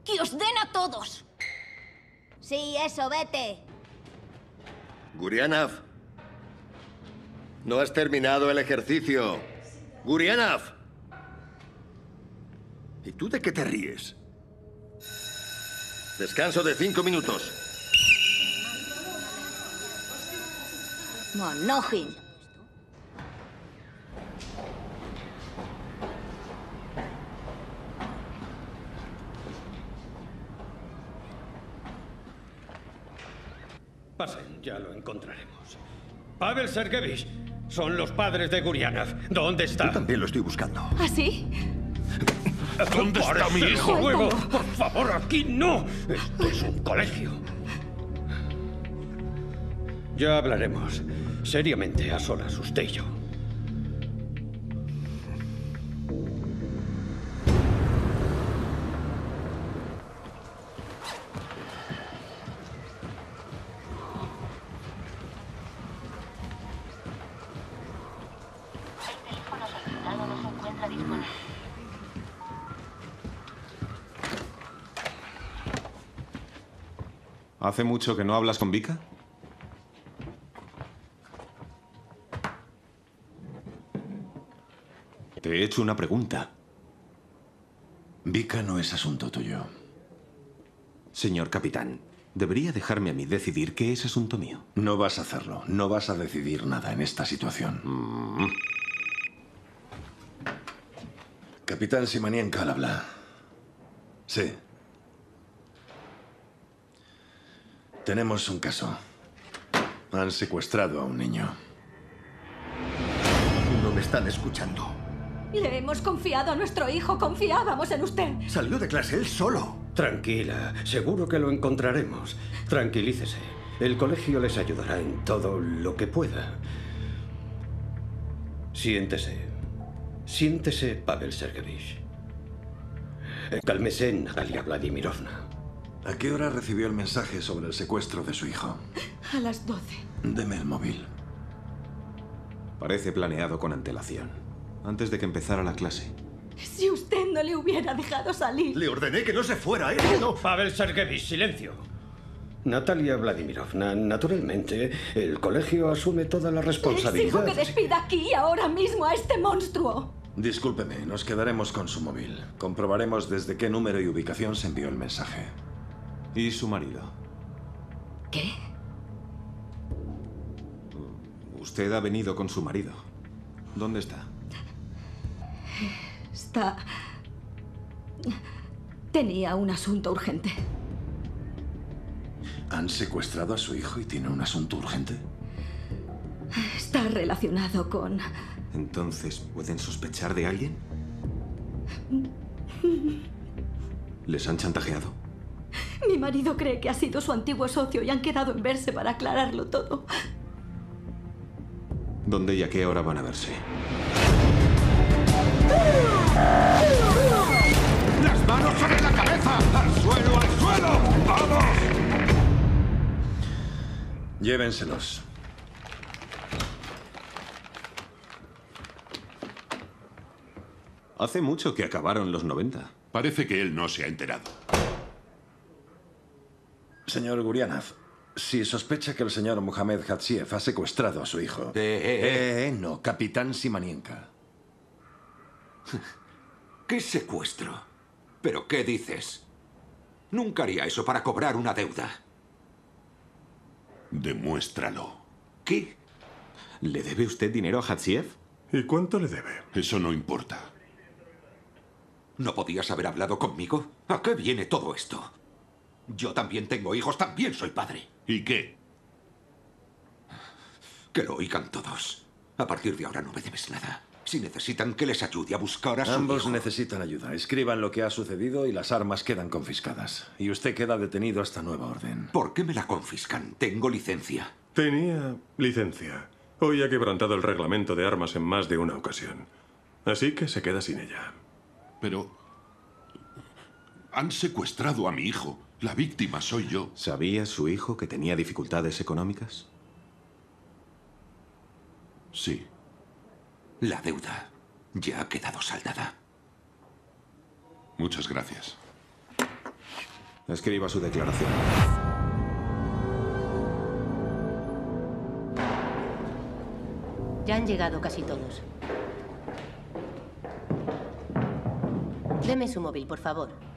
¡Que os den a todos! Sí, eso, vete. Gurianav. No has terminado el ejercicio. Gurianav. ¿Y tú de qué te ríes? Descanso de cinco minutos. Monojin. Pasen, ya lo encontraremos. Pavel Sergevich, son los padres de Gurianav. ¿Dónde está? Yo también lo estoy buscando. ¿Ah, sí? ¿Dónde está mi hijo? Luego, Suéltalo. por favor, aquí no. Esto es un colegio. Ya hablaremos. Seriamente, a solas, usted y yo. ¿Hace mucho que no hablas con Vika? Te he hecho una pregunta. Vika no es asunto tuyo. Señor capitán, debería dejarme a mí decidir qué es asunto mío. No vas a hacerlo. No vas a decidir nada en esta situación. Mm. Capitán Simanienko al habla. Sí. Tenemos un caso. Han secuestrado a un niño. No me están escuchando. Le hemos confiado a nuestro hijo, confiábamos en usted. Salió de clase él solo. Tranquila, seguro que lo encontraremos. Tranquilícese. El colegio les ayudará en todo lo que pueda. Siéntese. Siéntese, Pavel Sergevich. Eh, Cálmese, Natalia Vladimirovna. ¿A qué hora recibió el mensaje sobre el secuestro de su hijo? A las 12. Deme el móvil. Parece planeado con antelación. Antes de que empezara la clase. Si usted no le hubiera dejado salir. Le ordené que no se fuera, ¿eh? No. Pavel Sergevich, silencio. Natalia Vladimirovna, naturalmente, el colegio asume toda la Exijo responsabilidad. que despida aquí y ahora mismo a este monstruo. Discúlpeme, nos quedaremos con su móvil. Comprobaremos desde qué número y ubicación se envió el mensaje. ¿Y su marido? ¿Qué? Usted ha venido con su marido. ¿Dónde está? Está... Tenía un asunto urgente. ¿Han secuestrado a su hijo y tienen un asunto urgente? Está relacionado con... Entonces, ¿pueden sospechar de alguien? ¿Les han chantajeado? Mi marido cree que ha sido su antiguo socio y han quedado en verse para aclararlo todo. ¿Dónde y a qué hora van a verse? ¡Las manos sobre la cabeza! ¡Al suelo, al suelo! ¡Vamos! Llévenselos. Hace mucho que acabaron los 90. Parece que él no se ha enterado. Señor Gurianov, si sospecha que el señor Mohamed Hatsiev ha secuestrado a su hijo... Eh, eh, eh, no, capitán Simanienka. ¿Qué secuestro? ¿Pero qué dices? Nunca haría eso para cobrar una deuda. Demuéstralo. ¿Qué? ¿Le debe usted dinero a Hatsiev? ¿Y cuánto le debe? Eso no importa. ¿No podías haber hablado conmigo? ¿A qué viene todo esto? Yo también tengo hijos, también soy padre. ¿Y qué? Que lo oigan todos. A partir de ahora no me debes nada. Si necesitan que les ayude a buscar a su Ambos hijo. necesitan ayuda. Escriban lo que ha sucedido y las armas quedan confiscadas. Y usted queda detenido hasta nueva orden. ¿Por qué me la confiscan? Tengo licencia. Tenía licencia. Hoy ha quebrantado el reglamento de armas en más de una ocasión. Así que se queda sin ella. Pero... Han secuestrado a mi hijo. La víctima soy yo. ¿Sabía su hijo que tenía dificultades económicas? Sí. La deuda ya ha quedado saldada. Muchas gracias. Escriba su declaración. Ya han llegado casi todos. Deme su móvil, por favor.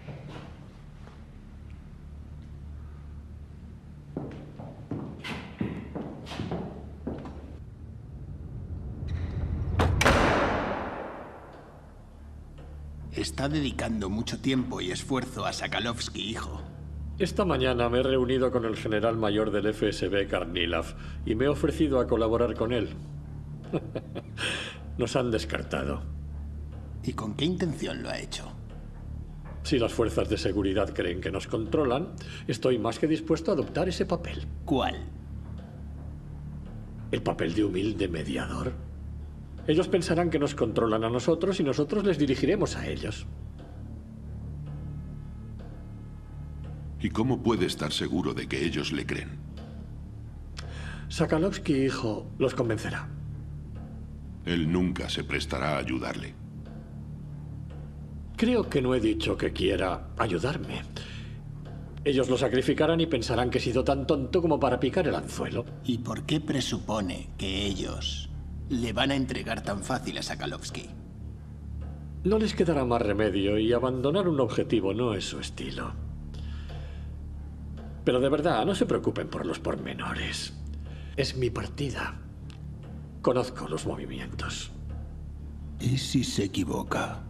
Está dedicando mucho tiempo y esfuerzo a Sakalovsky, hijo. Esta mañana me he reunido con el general mayor del FSB, Karnilov, y me he ofrecido a colaborar con él. Nos han descartado. ¿Y con qué intención lo ha hecho? Si las fuerzas de seguridad creen que nos controlan, estoy más que dispuesto a adoptar ese papel. ¿Cuál? El papel de humilde mediador. Ellos pensarán que nos controlan a nosotros y nosotros les dirigiremos a ellos. ¿Y cómo puede estar seguro de que ellos le creen? Sakalovsky, hijo, los convencerá. Él nunca se prestará a ayudarle. Creo que no he dicho que quiera ayudarme. Ellos lo sacrificarán y pensarán que he sido tan tonto como para picar el anzuelo. ¿Y por qué presupone que ellos le van a entregar tan fácil a Sakalovsky? No les quedará más remedio y abandonar un objetivo no es su estilo. Pero de verdad, no se preocupen por los pormenores. Es mi partida. Conozco los movimientos. ¿Y si se equivoca?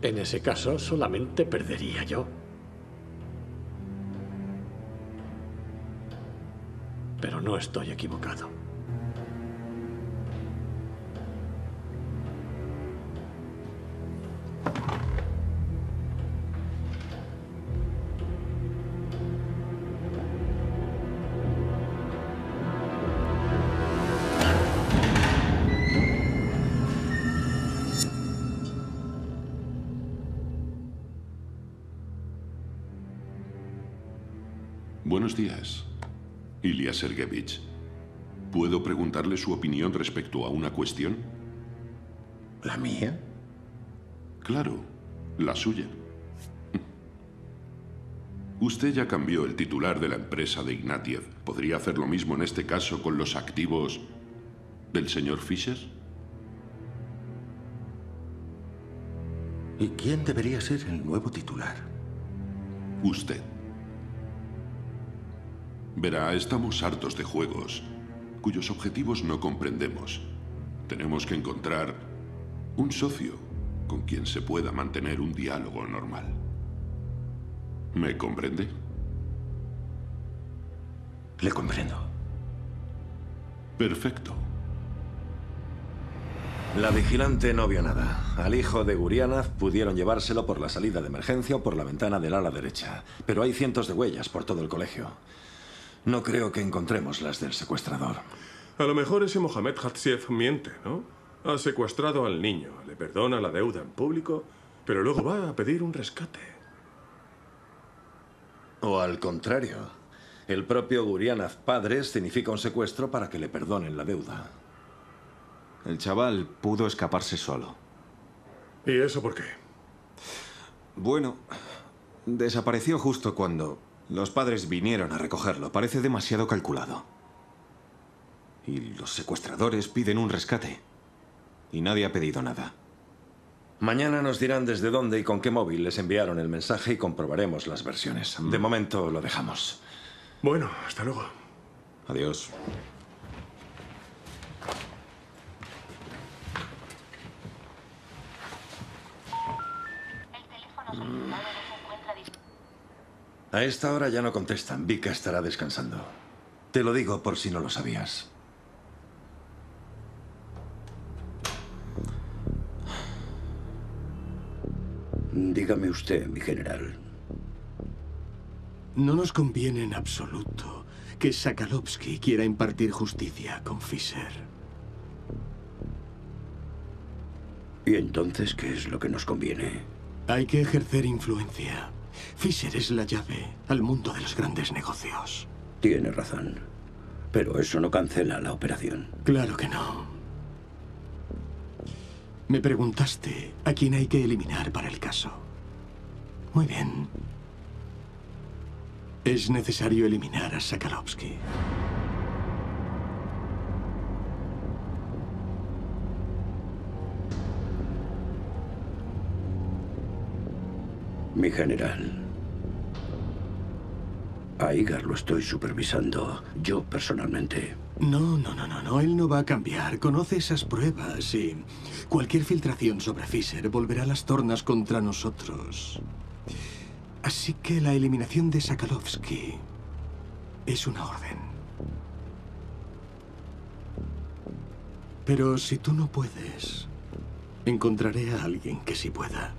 En ese caso, solamente perdería yo. Pero no estoy equivocado. Buenos días, Ilya Sergevich. ¿Puedo preguntarle su opinión respecto a una cuestión? ¿La mía? Claro, la suya. Usted ya cambió el titular de la empresa de Ignatiev. ¿Podría hacer lo mismo en este caso con los activos del señor Fisher? ¿Y quién debería ser el nuevo titular? Usted. Verá, estamos hartos de juegos cuyos objetivos no comprendemos. Tenemos que encontrar un socio con quien se pueda mantener un diálogo normal. ¿Me comprende? Le comprendo. Perfecto. La vigilante no vio nada. Al hijo de Gurianov pudieron llevárselo por la salida de emergencia o por la ventana del ala derecha. Pero hay cientos de huellas por todo el colegio. No creo que encontremos las del secuestrador. A lo mejor ese Mohamed Hatsiev miente, ¿no? Ha secuestrado al niño, le perdona la deuda en público, pero luego va a pedir un rescate. O al contrario, el propio Gurianov padre significa un secuestro para que le perdonen la deuda. El chaval pudo escaparse solo. ¿Y eso por qué? Bueno, desapareció justo cuando los padres vinieron a recogerlo. Parece demasiado calculado. Y los secuestradores piden un rescate. Y nadie ha pedido nada. Mañana nos dirán desde dónde y con qué móvil les enviaron el mensaje y comprobaremos las versiones. De momento lo dejamos. Bueno, hasta luego. Adiós. A esta hora ya no contestan. Vika estará descansando. Te lo digo por si no lo sabías. Dígame usted, mi general. No nos conviene en absoluto que Sakalovsky quiera impartir justicia con Fisher. ¿Y entonces qué es lo que nos conviene? Hay que ejercer influencia. Fisher es la llave al mundo de los grandes negocios. Tiene razón. Pero eso no cancela la operación. Claro que no. Me preguntaste a quién hay que eliminar para el caso. Muy bien. Es necesario eliminar a Sakalovsky. Mi general. A Igar lo estoy supervisando, yo personalmente. No, no, no, no, no, él no va a cambiar. Conoce esas pruebas y cualquier filtración sobre Fisher volverá las tornas contra nosotros. Así que la eliminación de Sakalovsky es una orden. Pero si tú no puedes, encontraré a alguien que sí pueda.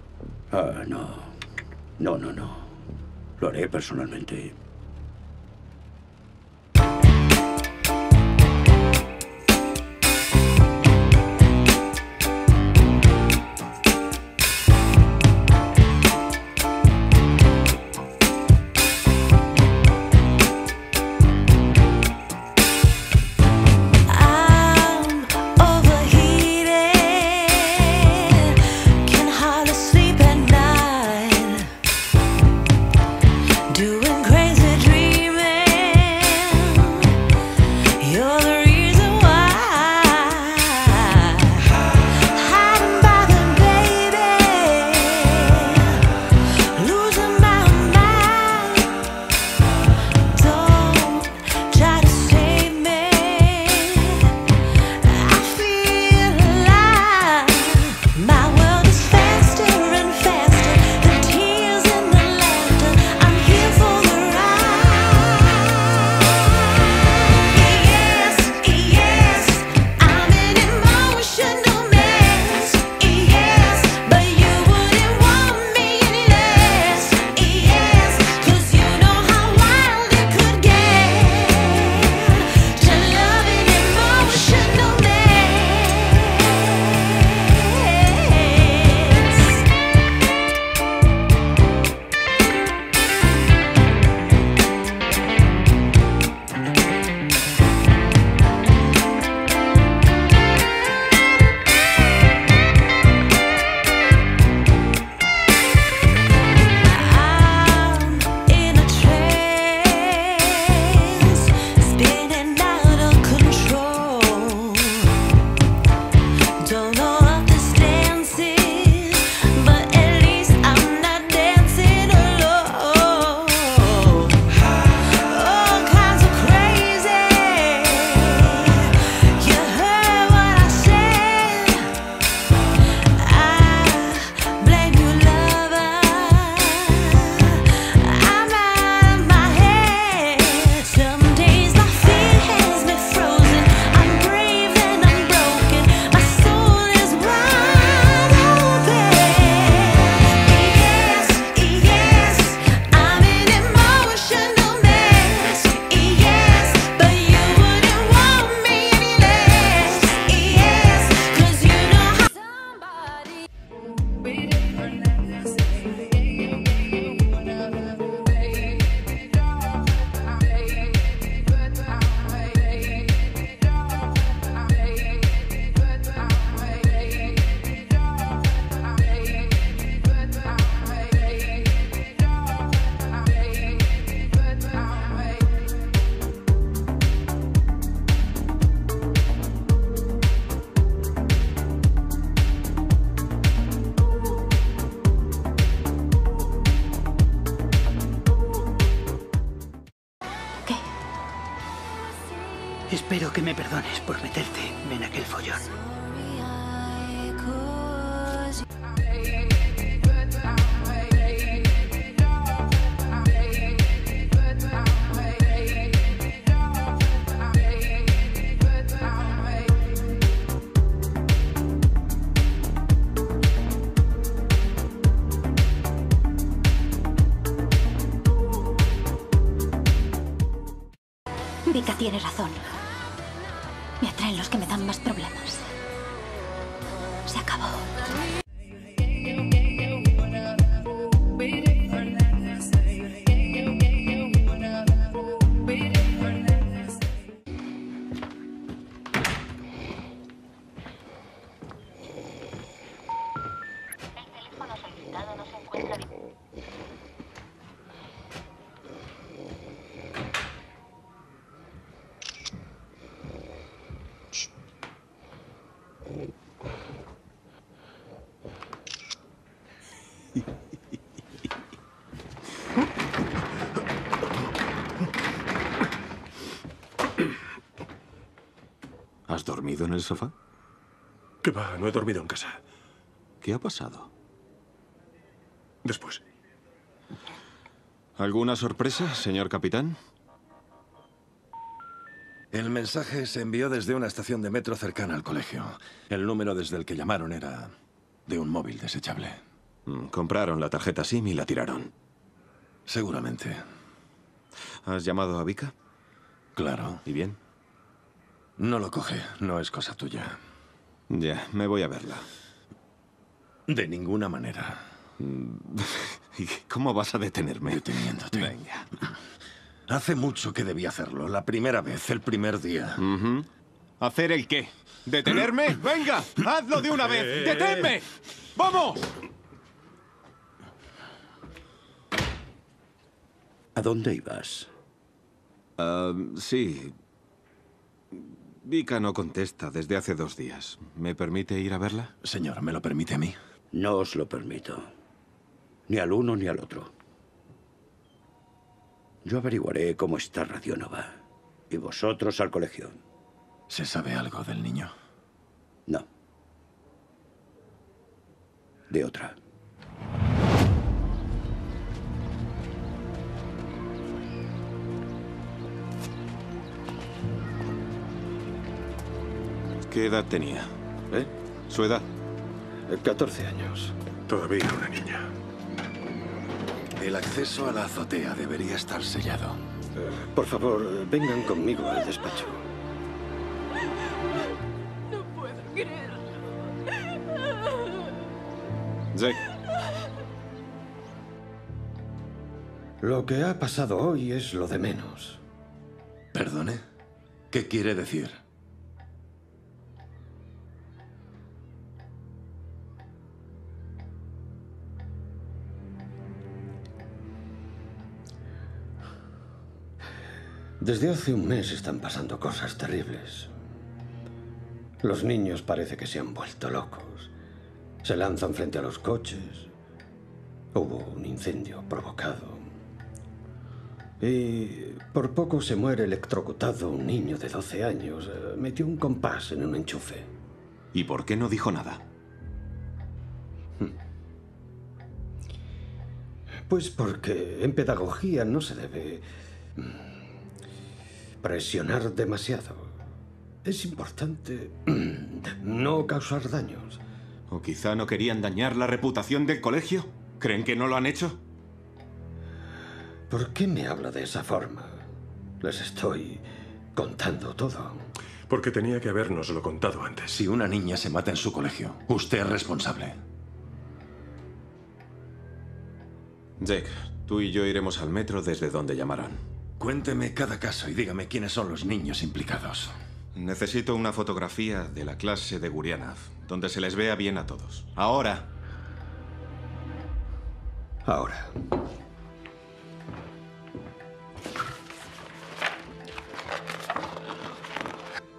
Ah, no. No, no, no. Lo haré personalmente. Dormido en el sofá? ¿Qué va? No he dormido en casa. ¿Qué ha pasado? Después. ¿Alguna sorpresa, señor capitán? El mensaje se envió desde una estación de metro cercana al colegio. El número desde el que llamaron era de un móvil desechable. Mm, Compraron la tarjeta SIM y la tiraron. Seguramente. ¿Has llamado a Vika? Claro. ¿Y bien? No lo coge. No es cosa tuya. Ya, me voy a verla. De ninguna manera. ¿Y cómo vas a detenerme? Deteniéndote. Venga. Hace mucho que debí hacerlo. La primera vez, el primer día. ¿Hacer el qué? ¿Detenerme? ¡Venga! ¡Hazlo de una Eh, vez! ¡Deténme! ¡Vamos! ¿A dónde ibas? Ah, sí. Vika no contesta desde hace dos días. ¿Me permite ir a verla? Señor, ¿me lo permite a mí? No os lo permito. Ni al uno ni al otro. Yo averiguaré cómo está Radionova. Y vosotros al colegio. ¿Se sabe algo del niño? No. De otra. ¿Qué edad tenía? ¿Eh? ¿Su edad? 14 años. Todavía una niña. El acceso a la azotea debería estar sellado. Por favor, vengan conmigo al despacho. No puedo creerlo. Jack, Lo que ha pasado hoy es lo de menos. ¿Perdone? ¿Qué quiere decir? Desde hace un mes están pasando cosas terribles. Los niños parece que se han vuelto locos. Se lanzan frente a los coches. Hubo un incendio provocado. Y por poco se muere electrocutado un niño de 12 años. Eh, Metió un compás en un enchufe. ¿y por qué no dijo nada? Pues porque en pedagogía no se debe presionar demasiado. Es importante no causar daños. ¿O quizá no querían dañar la reputación del colegio? ¿Creen que no lo han hecho? ¿Por qué me habla de esa forma? Les estoy contando todo. Porque tenía que habernoslo contado antes. Si una niña se mata en su colegio, usted es responsable. Jack, tú y yo iremos al metro desde donde llamaron. Cuénteme cada caso y dígame quiénes son los niños implicados. Necesito una fotografía de la clase de Gurianov, donde se les vea bien a todos. Ahora. Ahora.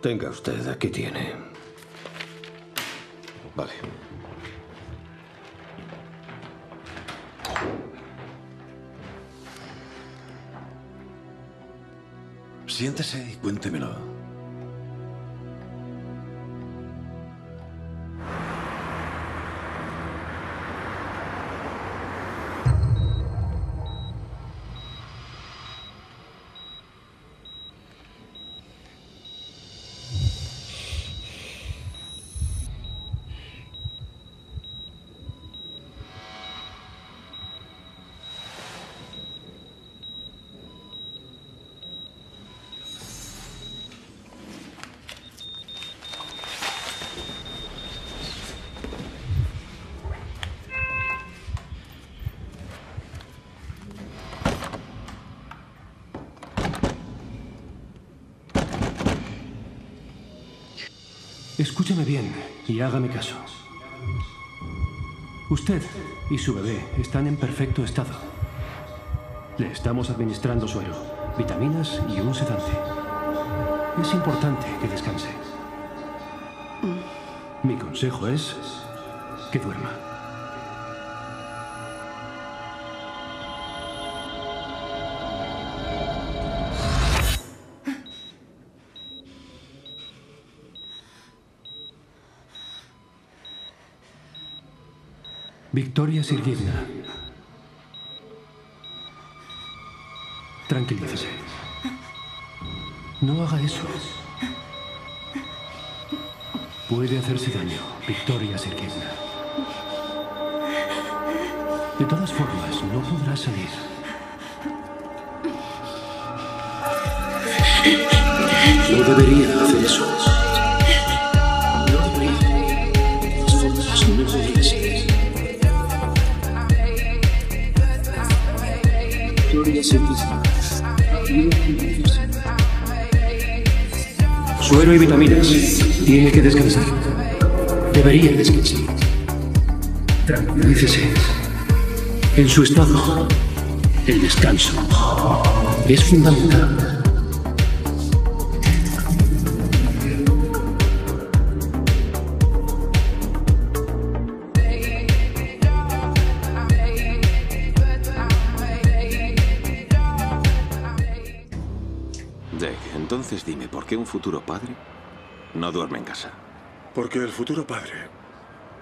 Tenga usted, aquí tiene. Vale. Siéntese y cuéntemelo. Escúcheme bien y hágame caso. Usted y su bebé están en perfecto estado. Le estamos administrando suero, vitaminas y un sedante. Es importante que descanse. Mi consejo es que duerma. Victoria Sirgivna. Tranquilícese. No haga eso. Puede hacerse daño, Victoria Sirgivna. De todas formas, no podrá salir. No debería Vitaminas. Tiene que descansar. Debería descansar. Tranquilícese. En su estado, el descanso es fundamental. Entonces dime, ¿por qué un futuro padre no duerme en casa? Porque el futuro padre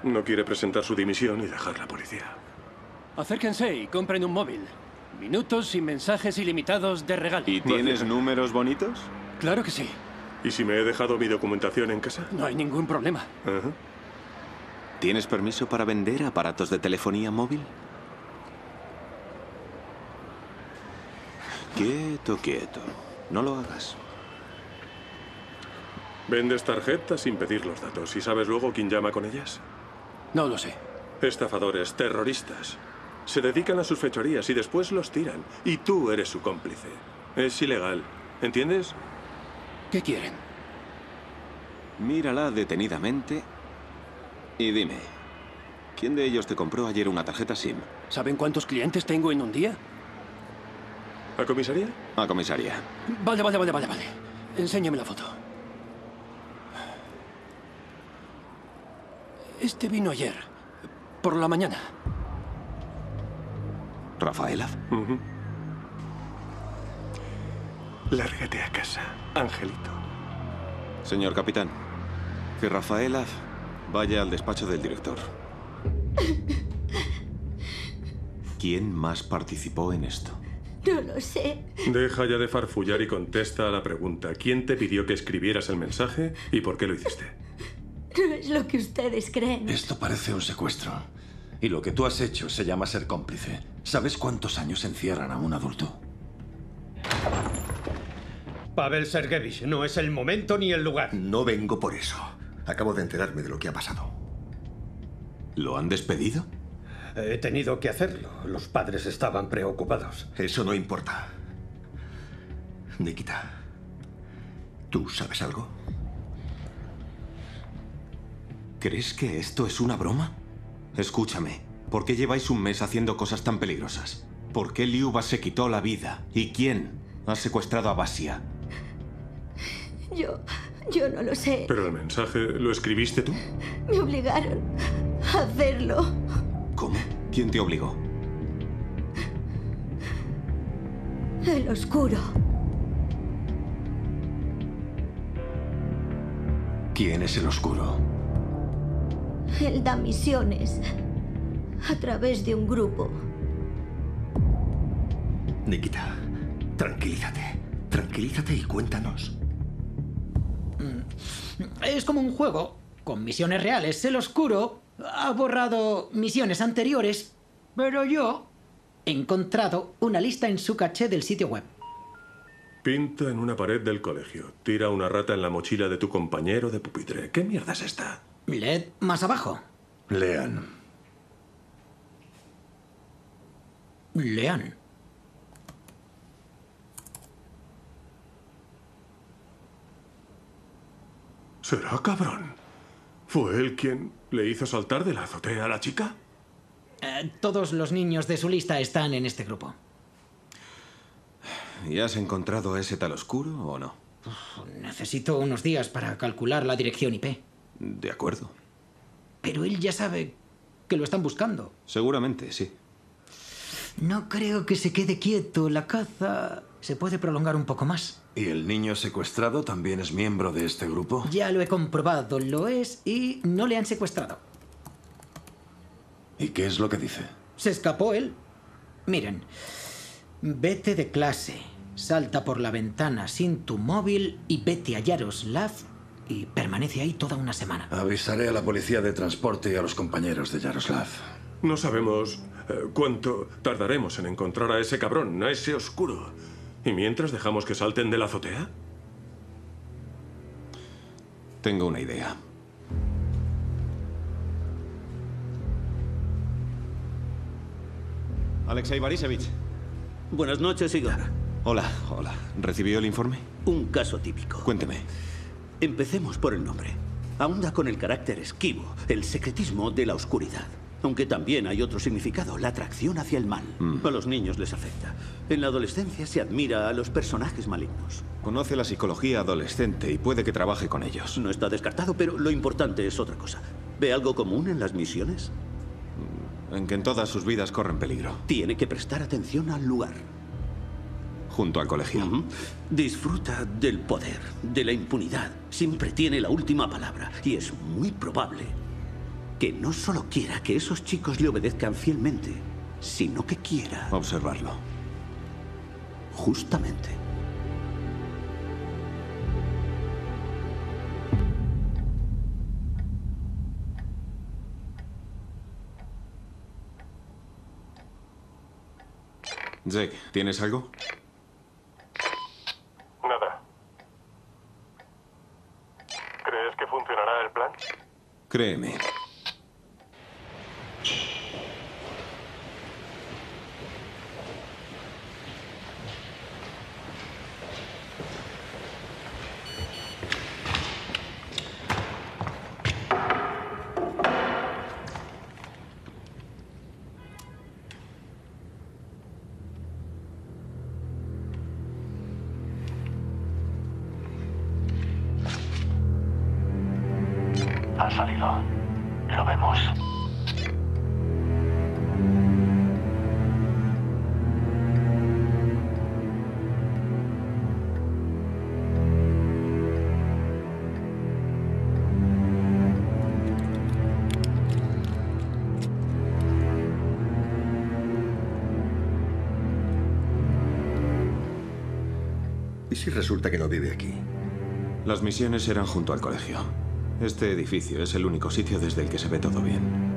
no quiere presentar su dimisión y dejar la policía. Acérquense y compren un móvil. Minutos y mensajes ilimitados de regalo. ¿Y tienes números bonitos? Claro que sí. ¿Y si me he dejado mi documentación en casa? No hay ningún problema. Ajá. ¿Tienes permiso para vender aparatos de telefonía móvil? Quieto, quieto. No lo hagas. Vendes tarjetas sin pedir los datos. ¿Y sabes luego quién llama con ellas? No lo sé. Estafadores, terroristas. Se dedican a sus fechorías y después los tiran. Y tú eres su cómplice. Es ilegal. ¿Entiendes? ¿Qué quieren? Mírala detenidamente y dime, ¿quién de ellos te compró ayer una tarjeta SIM? ¿Saben cuántos clientes tengo en un día? ¿A comisaría? A comisaría. Vale, vale, vale, vale, vale. Enséñame la foto. Este vino ayer, por la mañana. ¿Rafaela? Lárgate a casa, Angelito. Señor capitán, que Rafaela vaya al despacho del director. ¿Quién más participó en esto? No lo sé. Deja ya de farfullar y contesta a la pregunta. ¿Quién te pidió que escribieras el mensaje y por qué lo hiciste? No es lo que ustedes creen. Esto parece un secuestro. Y lo que tú has hecho se llama ser cómplice. ¿Sabes cuántos años encierran a un adulto? Pavel Sergevich, no es el momento ni el lugar. No vengo por eso. Acabo de enterarme de lo que ha pasado. ¿Lo han despedido? He tenido que hacerlo. Los padres estaban preocupados. Eso no importa. Nikita, ¿tú sabes algo? ¿Crees que esto es una broma? Escúchame, ¿por qué lleváis un mes haciendo cosas tan peligrosas? ¿Por qué Liuba se quitó la vida? ¿Y quién ha secuestrado a Basia? Yo. Yo no lo sé. ¿Pero el mensaje lo escribiste tú? Me obligaron a hacerlo. ¿Cómo? ¿Quién te obligó? El oscuro. ¿Quién es el oscuro? Él da misiones a través de un grupo. Nikita, tranquilízate. Tranquilízate y cuéntanos. Es como un juego con misiones reales. El oscuro ha borrado misiones anteriores, pero yo he encontrado una lista en su caché del sitio web. Pinta en una pared del colegio. Tira una rata en la mochila de tu compañero de pupitre. ¿Qué mierda es esta? Led más abajo. Lean. Lean. Será cabrón. ¿Fue él quien le hizo saltar de la azotea a la chica? Eh, todos los niños de su lista están en este grupo. ¿Y has encontrado a ese tal oscuro o no? Necesito unos días para calcular la dirección IP. De acuerdo. Pero él ya sabe que lo están buscando. Seguramente, sí. No creo que se quede quieto. La caza se puede prolongar un poco más. ¿Y el niño secuestrado también es miembro de este grupo? Ya lo he comprobado, lo es y no le han secuestrado. ¿Y qué es lo que dice? Se escapó él. Miren, vete de clase, salta por la ventana sin tu móvil y vete a Yaroslav y permanece ahí toda una semana. Avisaré a la policía de transporte y a los compañeros de Yaroslav. No sabemos eh, cuánto tardaremos en encontrar a ese cabrón, a ese oscuro. ¿Y mientras dejamos que salten de la azotea? Tengo una idea. Alexei Barisevich. Buenas noches, Igor. Hola, hola. ¿Recibió el informe? Un caso típico. Cuénteme. Empecemos por el nombre. Ahonda con el carácter esquivo, el secretismo de la oscuridad. Aunque también hay otro significado, la atracción hacia el mal. Mm. A los niños les afecta. En la adolescencia se admira a los personajes malignos. Conoce la psicología adolescente y puede que trabaje con ellos. No está descartado, pero lo importante es otra cosa. ¿Ve algo común en las misiones? En que en todas sus vidas corren peligro. Tiene que prestar atención al lugar. Junto al colegio. Disfruta del poder, de la impunidad. Siempre tiene la última palabra. Y es muy probable que no solo quiera que esos chicos le obedezcan fielmente, sino que quiera... Observarlo. Justamente. Jake, ¿tienes algo? Nada. ¿Crees que funcionará el plan? Créeme. ¿Y si resulta que no vive aquí? Las misiones eran junto al colegio. Este edificio es el único sitio desde el que se ve todo bien.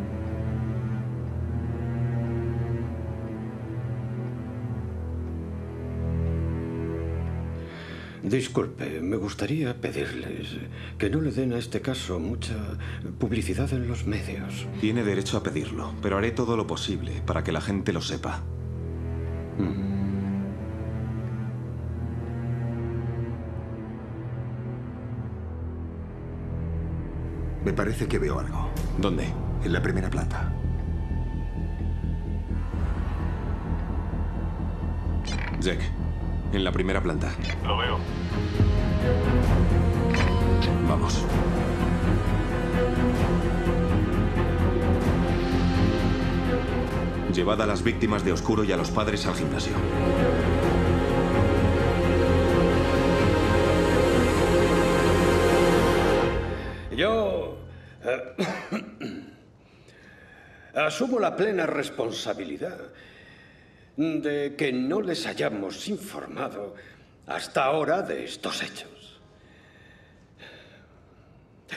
Disculpe, me gustaría pedirles que no le den a este caso mucha publicidad en los medios. Tiene derecho a pedirlo, pero haré todo lo posible para que la gente lo sepa. Me parece que veo algo. ¿Dónde? En la primera planta. Jack, en la primera planta. Lo veo. Vamos. Llevad a las víctimas de Oscuro y a los padres al gimnasio. Yo asumo la plena responsabilidad de que no les hayamos informado hasta ahora de estos hechos.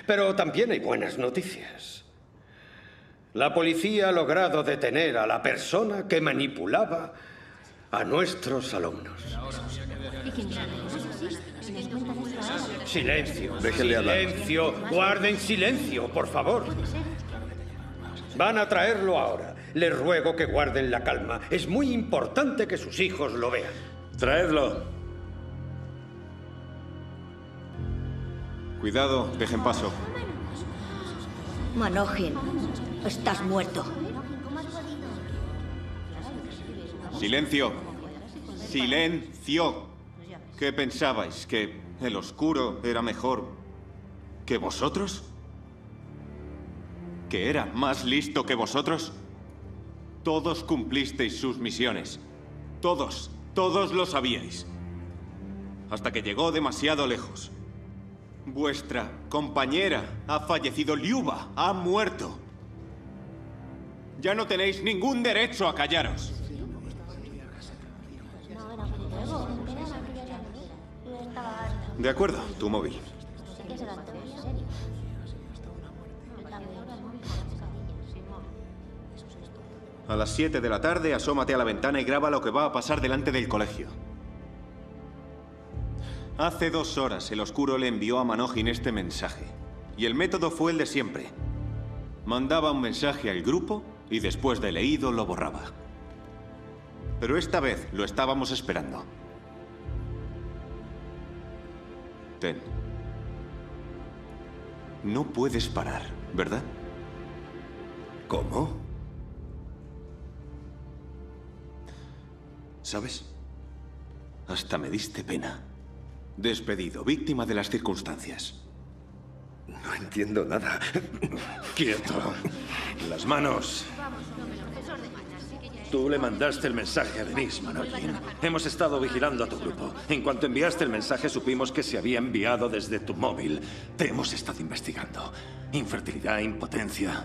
Pero también hay buenas noticias. La policía ha logrado detener a la persona que manipulaba a nuestros alumnos. Silencio. Déjenle hablar. Silencio. Guarden silencio, por favor. Van a traerlo ahora. Les ruego que guarden la calma. Es muy importante que sus hijos lo vean. Traedlo. Cuidado, dejen paso. Manojin, estás muerto. Silencio. Silencio. ¿Qué pensabais? ¿Que el oscuro era mejor que vosotros? ¿Que era más listo que vosotros? Todos cumplisteis sus misiones. Todos, todos lo sabíais. Hasta que llegó demasiado lejos. Vuestra compañera ha fallecido. Liuba ha muerto. Ya no tenéis ningún derecho a callaros. De acuerdo, tu móvil. A las 7 de la tarde, asómate a la ventana y graba lo que va a pasar delante del colegio. Hace dos horas el oscuro le envió a Manojin este mensaje. Y el método fue el de siempre. Mandaba un mensaje al grupo y después de leído lo borraba. Pero esta vez lo estábamos esperando. Ten. No puedes parar, ¿verdad? ¿Cómo? ¿Sabes? Hasta me diste pena. Despedido, víctima de las circunstancias. No entiendo nada. Quieto. Las manos. Tú le mandaste el mensaje a Denise, Manojin. Hemos estado vigilando a tu grupo. En cuanto enviaste el mensaje, supimos que se había enviado desde tu móvil. Te hemos estado investigando. Infertilidad, impotencia.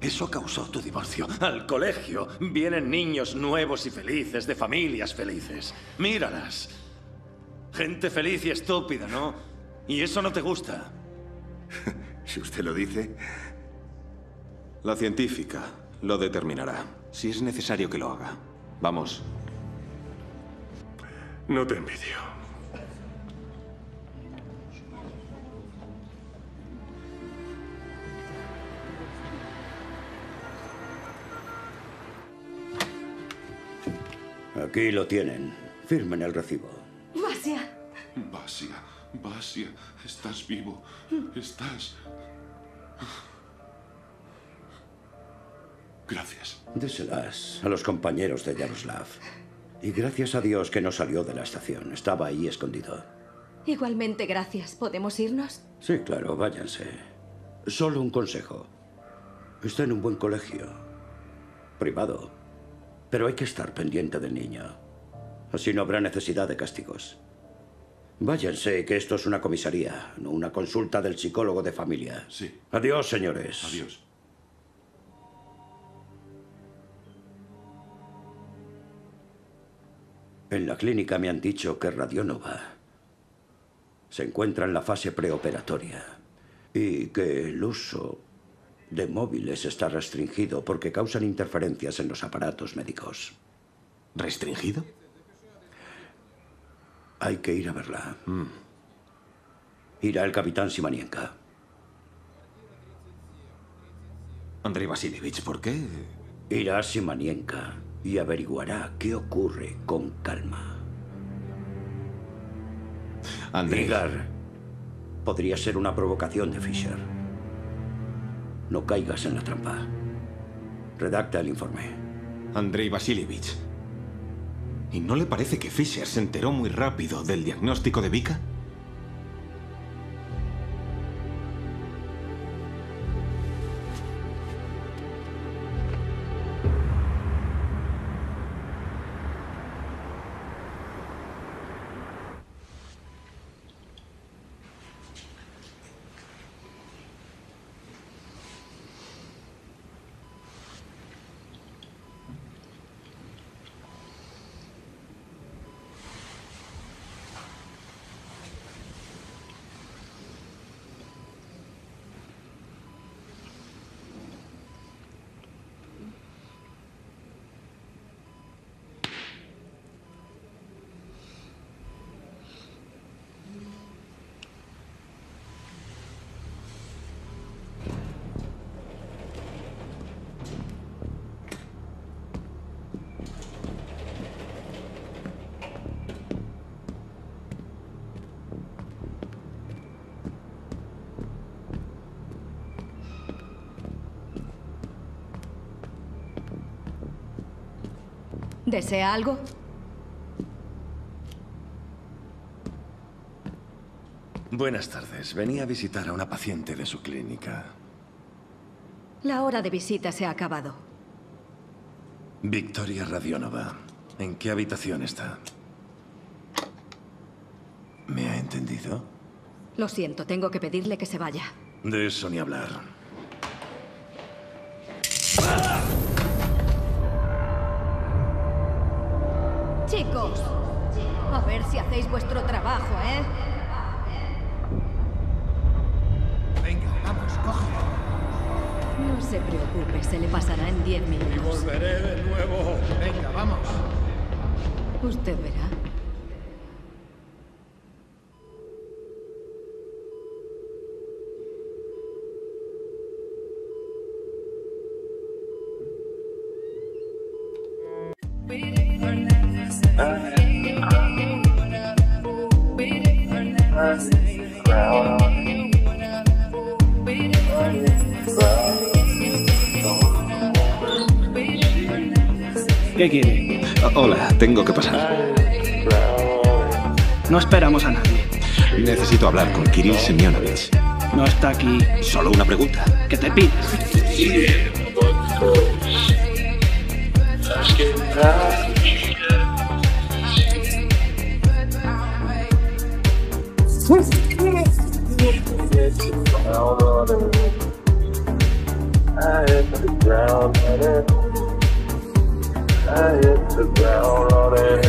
Eso causó tu divorcio. Al colegio vienen niños nuevos y felices, de familias felices. Míralas. Gente feliz y estúpida, ¿no? Y eso no te gusta. Si usted lo dice. La científica lo determinará. Si es necesario que lo haga. Vamos. No te envidio. Aquí lo tienen. Firmen el recibo. Vasia. Basia, Basia, estás vivo. Estás. Gracias. Déselas a los compañeros de Yaroslav. Y gracias a Dios que no salió de la estación. Estaba ahí escondido. Igualmente, gracias. ¿Podemos irnos? Sí, claro, váyanse. Solo un consejo. Está en un buen colegio. Privado. Pero hay que estar pendiente del niño. Así no habrá necesidad de castigos. Váyanse, que esto es una comisaría, no una consulta del psicólogo de familia. Sí. Adiós, señores. Adiós. En la clínica me han dicho que Radionova se encuentra en la fase preoperatoria y que el uso de móviles está restringido porque causan interferencias en los aparatos médicos. ¿Restringido? Hay que ir a verla. Irá el capitán Simanienka. Andrei Vasilievich, ¿por qué? Irá Simanienka y averiguará qué ocurre con calma. Andrei. Igar, podría ser una provocación de Fisher. No caigas en la trampa. Redacta el informe. Andrei Vasilievich. ¿Y no le parece que Fisher se enteró muy rápido del diagnóstico de Vika? ¿Desea algo? Buenas tardes. Venía a visitar a una paciente de su clínica. La hora de visita se ha acabado. Victoria Radionova. ¿En qué habitación está? ¿Me ha entendido? Lo siento, tengo que pedirle que se vaya. De eso ni hablar. Chicos, a ver si hacéis vuestro trabajo, ¿eh? Venga, vamos, cógelo. No se preocupe, se le pasará en 10 minutos. Volveré de nuevo. Venga, vamos. Usted verá. puta, que te pides. I hit the ground running. I hit the ground running.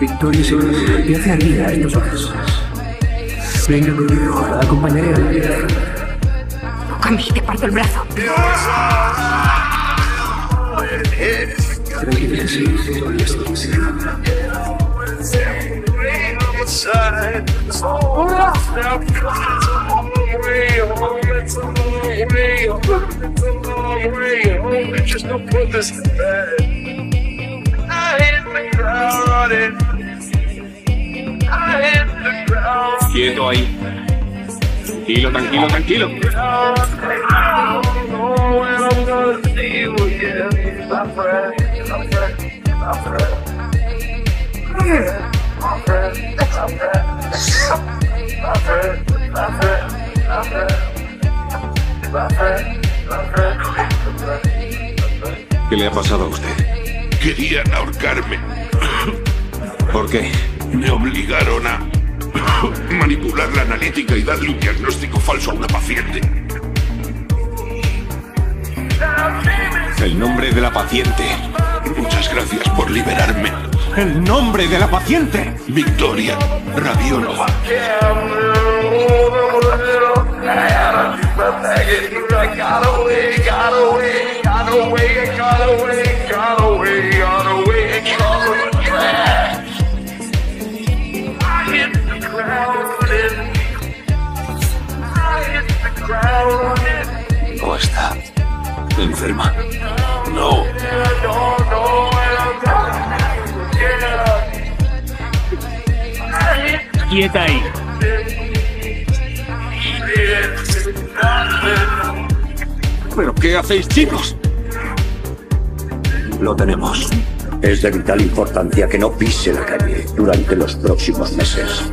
Victoria Silva, ¿qué hace aquí a estos horas? Venga conmigo, la acompañaré a la guerra. A mí te parto el brazo. Victoria it's a long way, it's a long way Quieto ahí. Tranquilo, tranquilo, tranquilo. I'm I'm I'm ¿Qué le ha pasado a usted? Querían ahorcarme. ¿Por qué? Me obligaron a manipular la analítica y darle un diagnóstico falso a una paciente. El nombre de la paciente. Muchas gracias por liberarme. El nombre de la paciente. Victoria Radionova. Got away, got away, got away, got away, got away, got away, got away. I hit the ground running. I hit the ground running. ¿Cómo está? ¿Enferma? No. No, no, Quieta ahí. ¿Pero qué hacéis, chicos? Lo tenemos. Es de vital importancia que no pise la calle durante los próximos meses.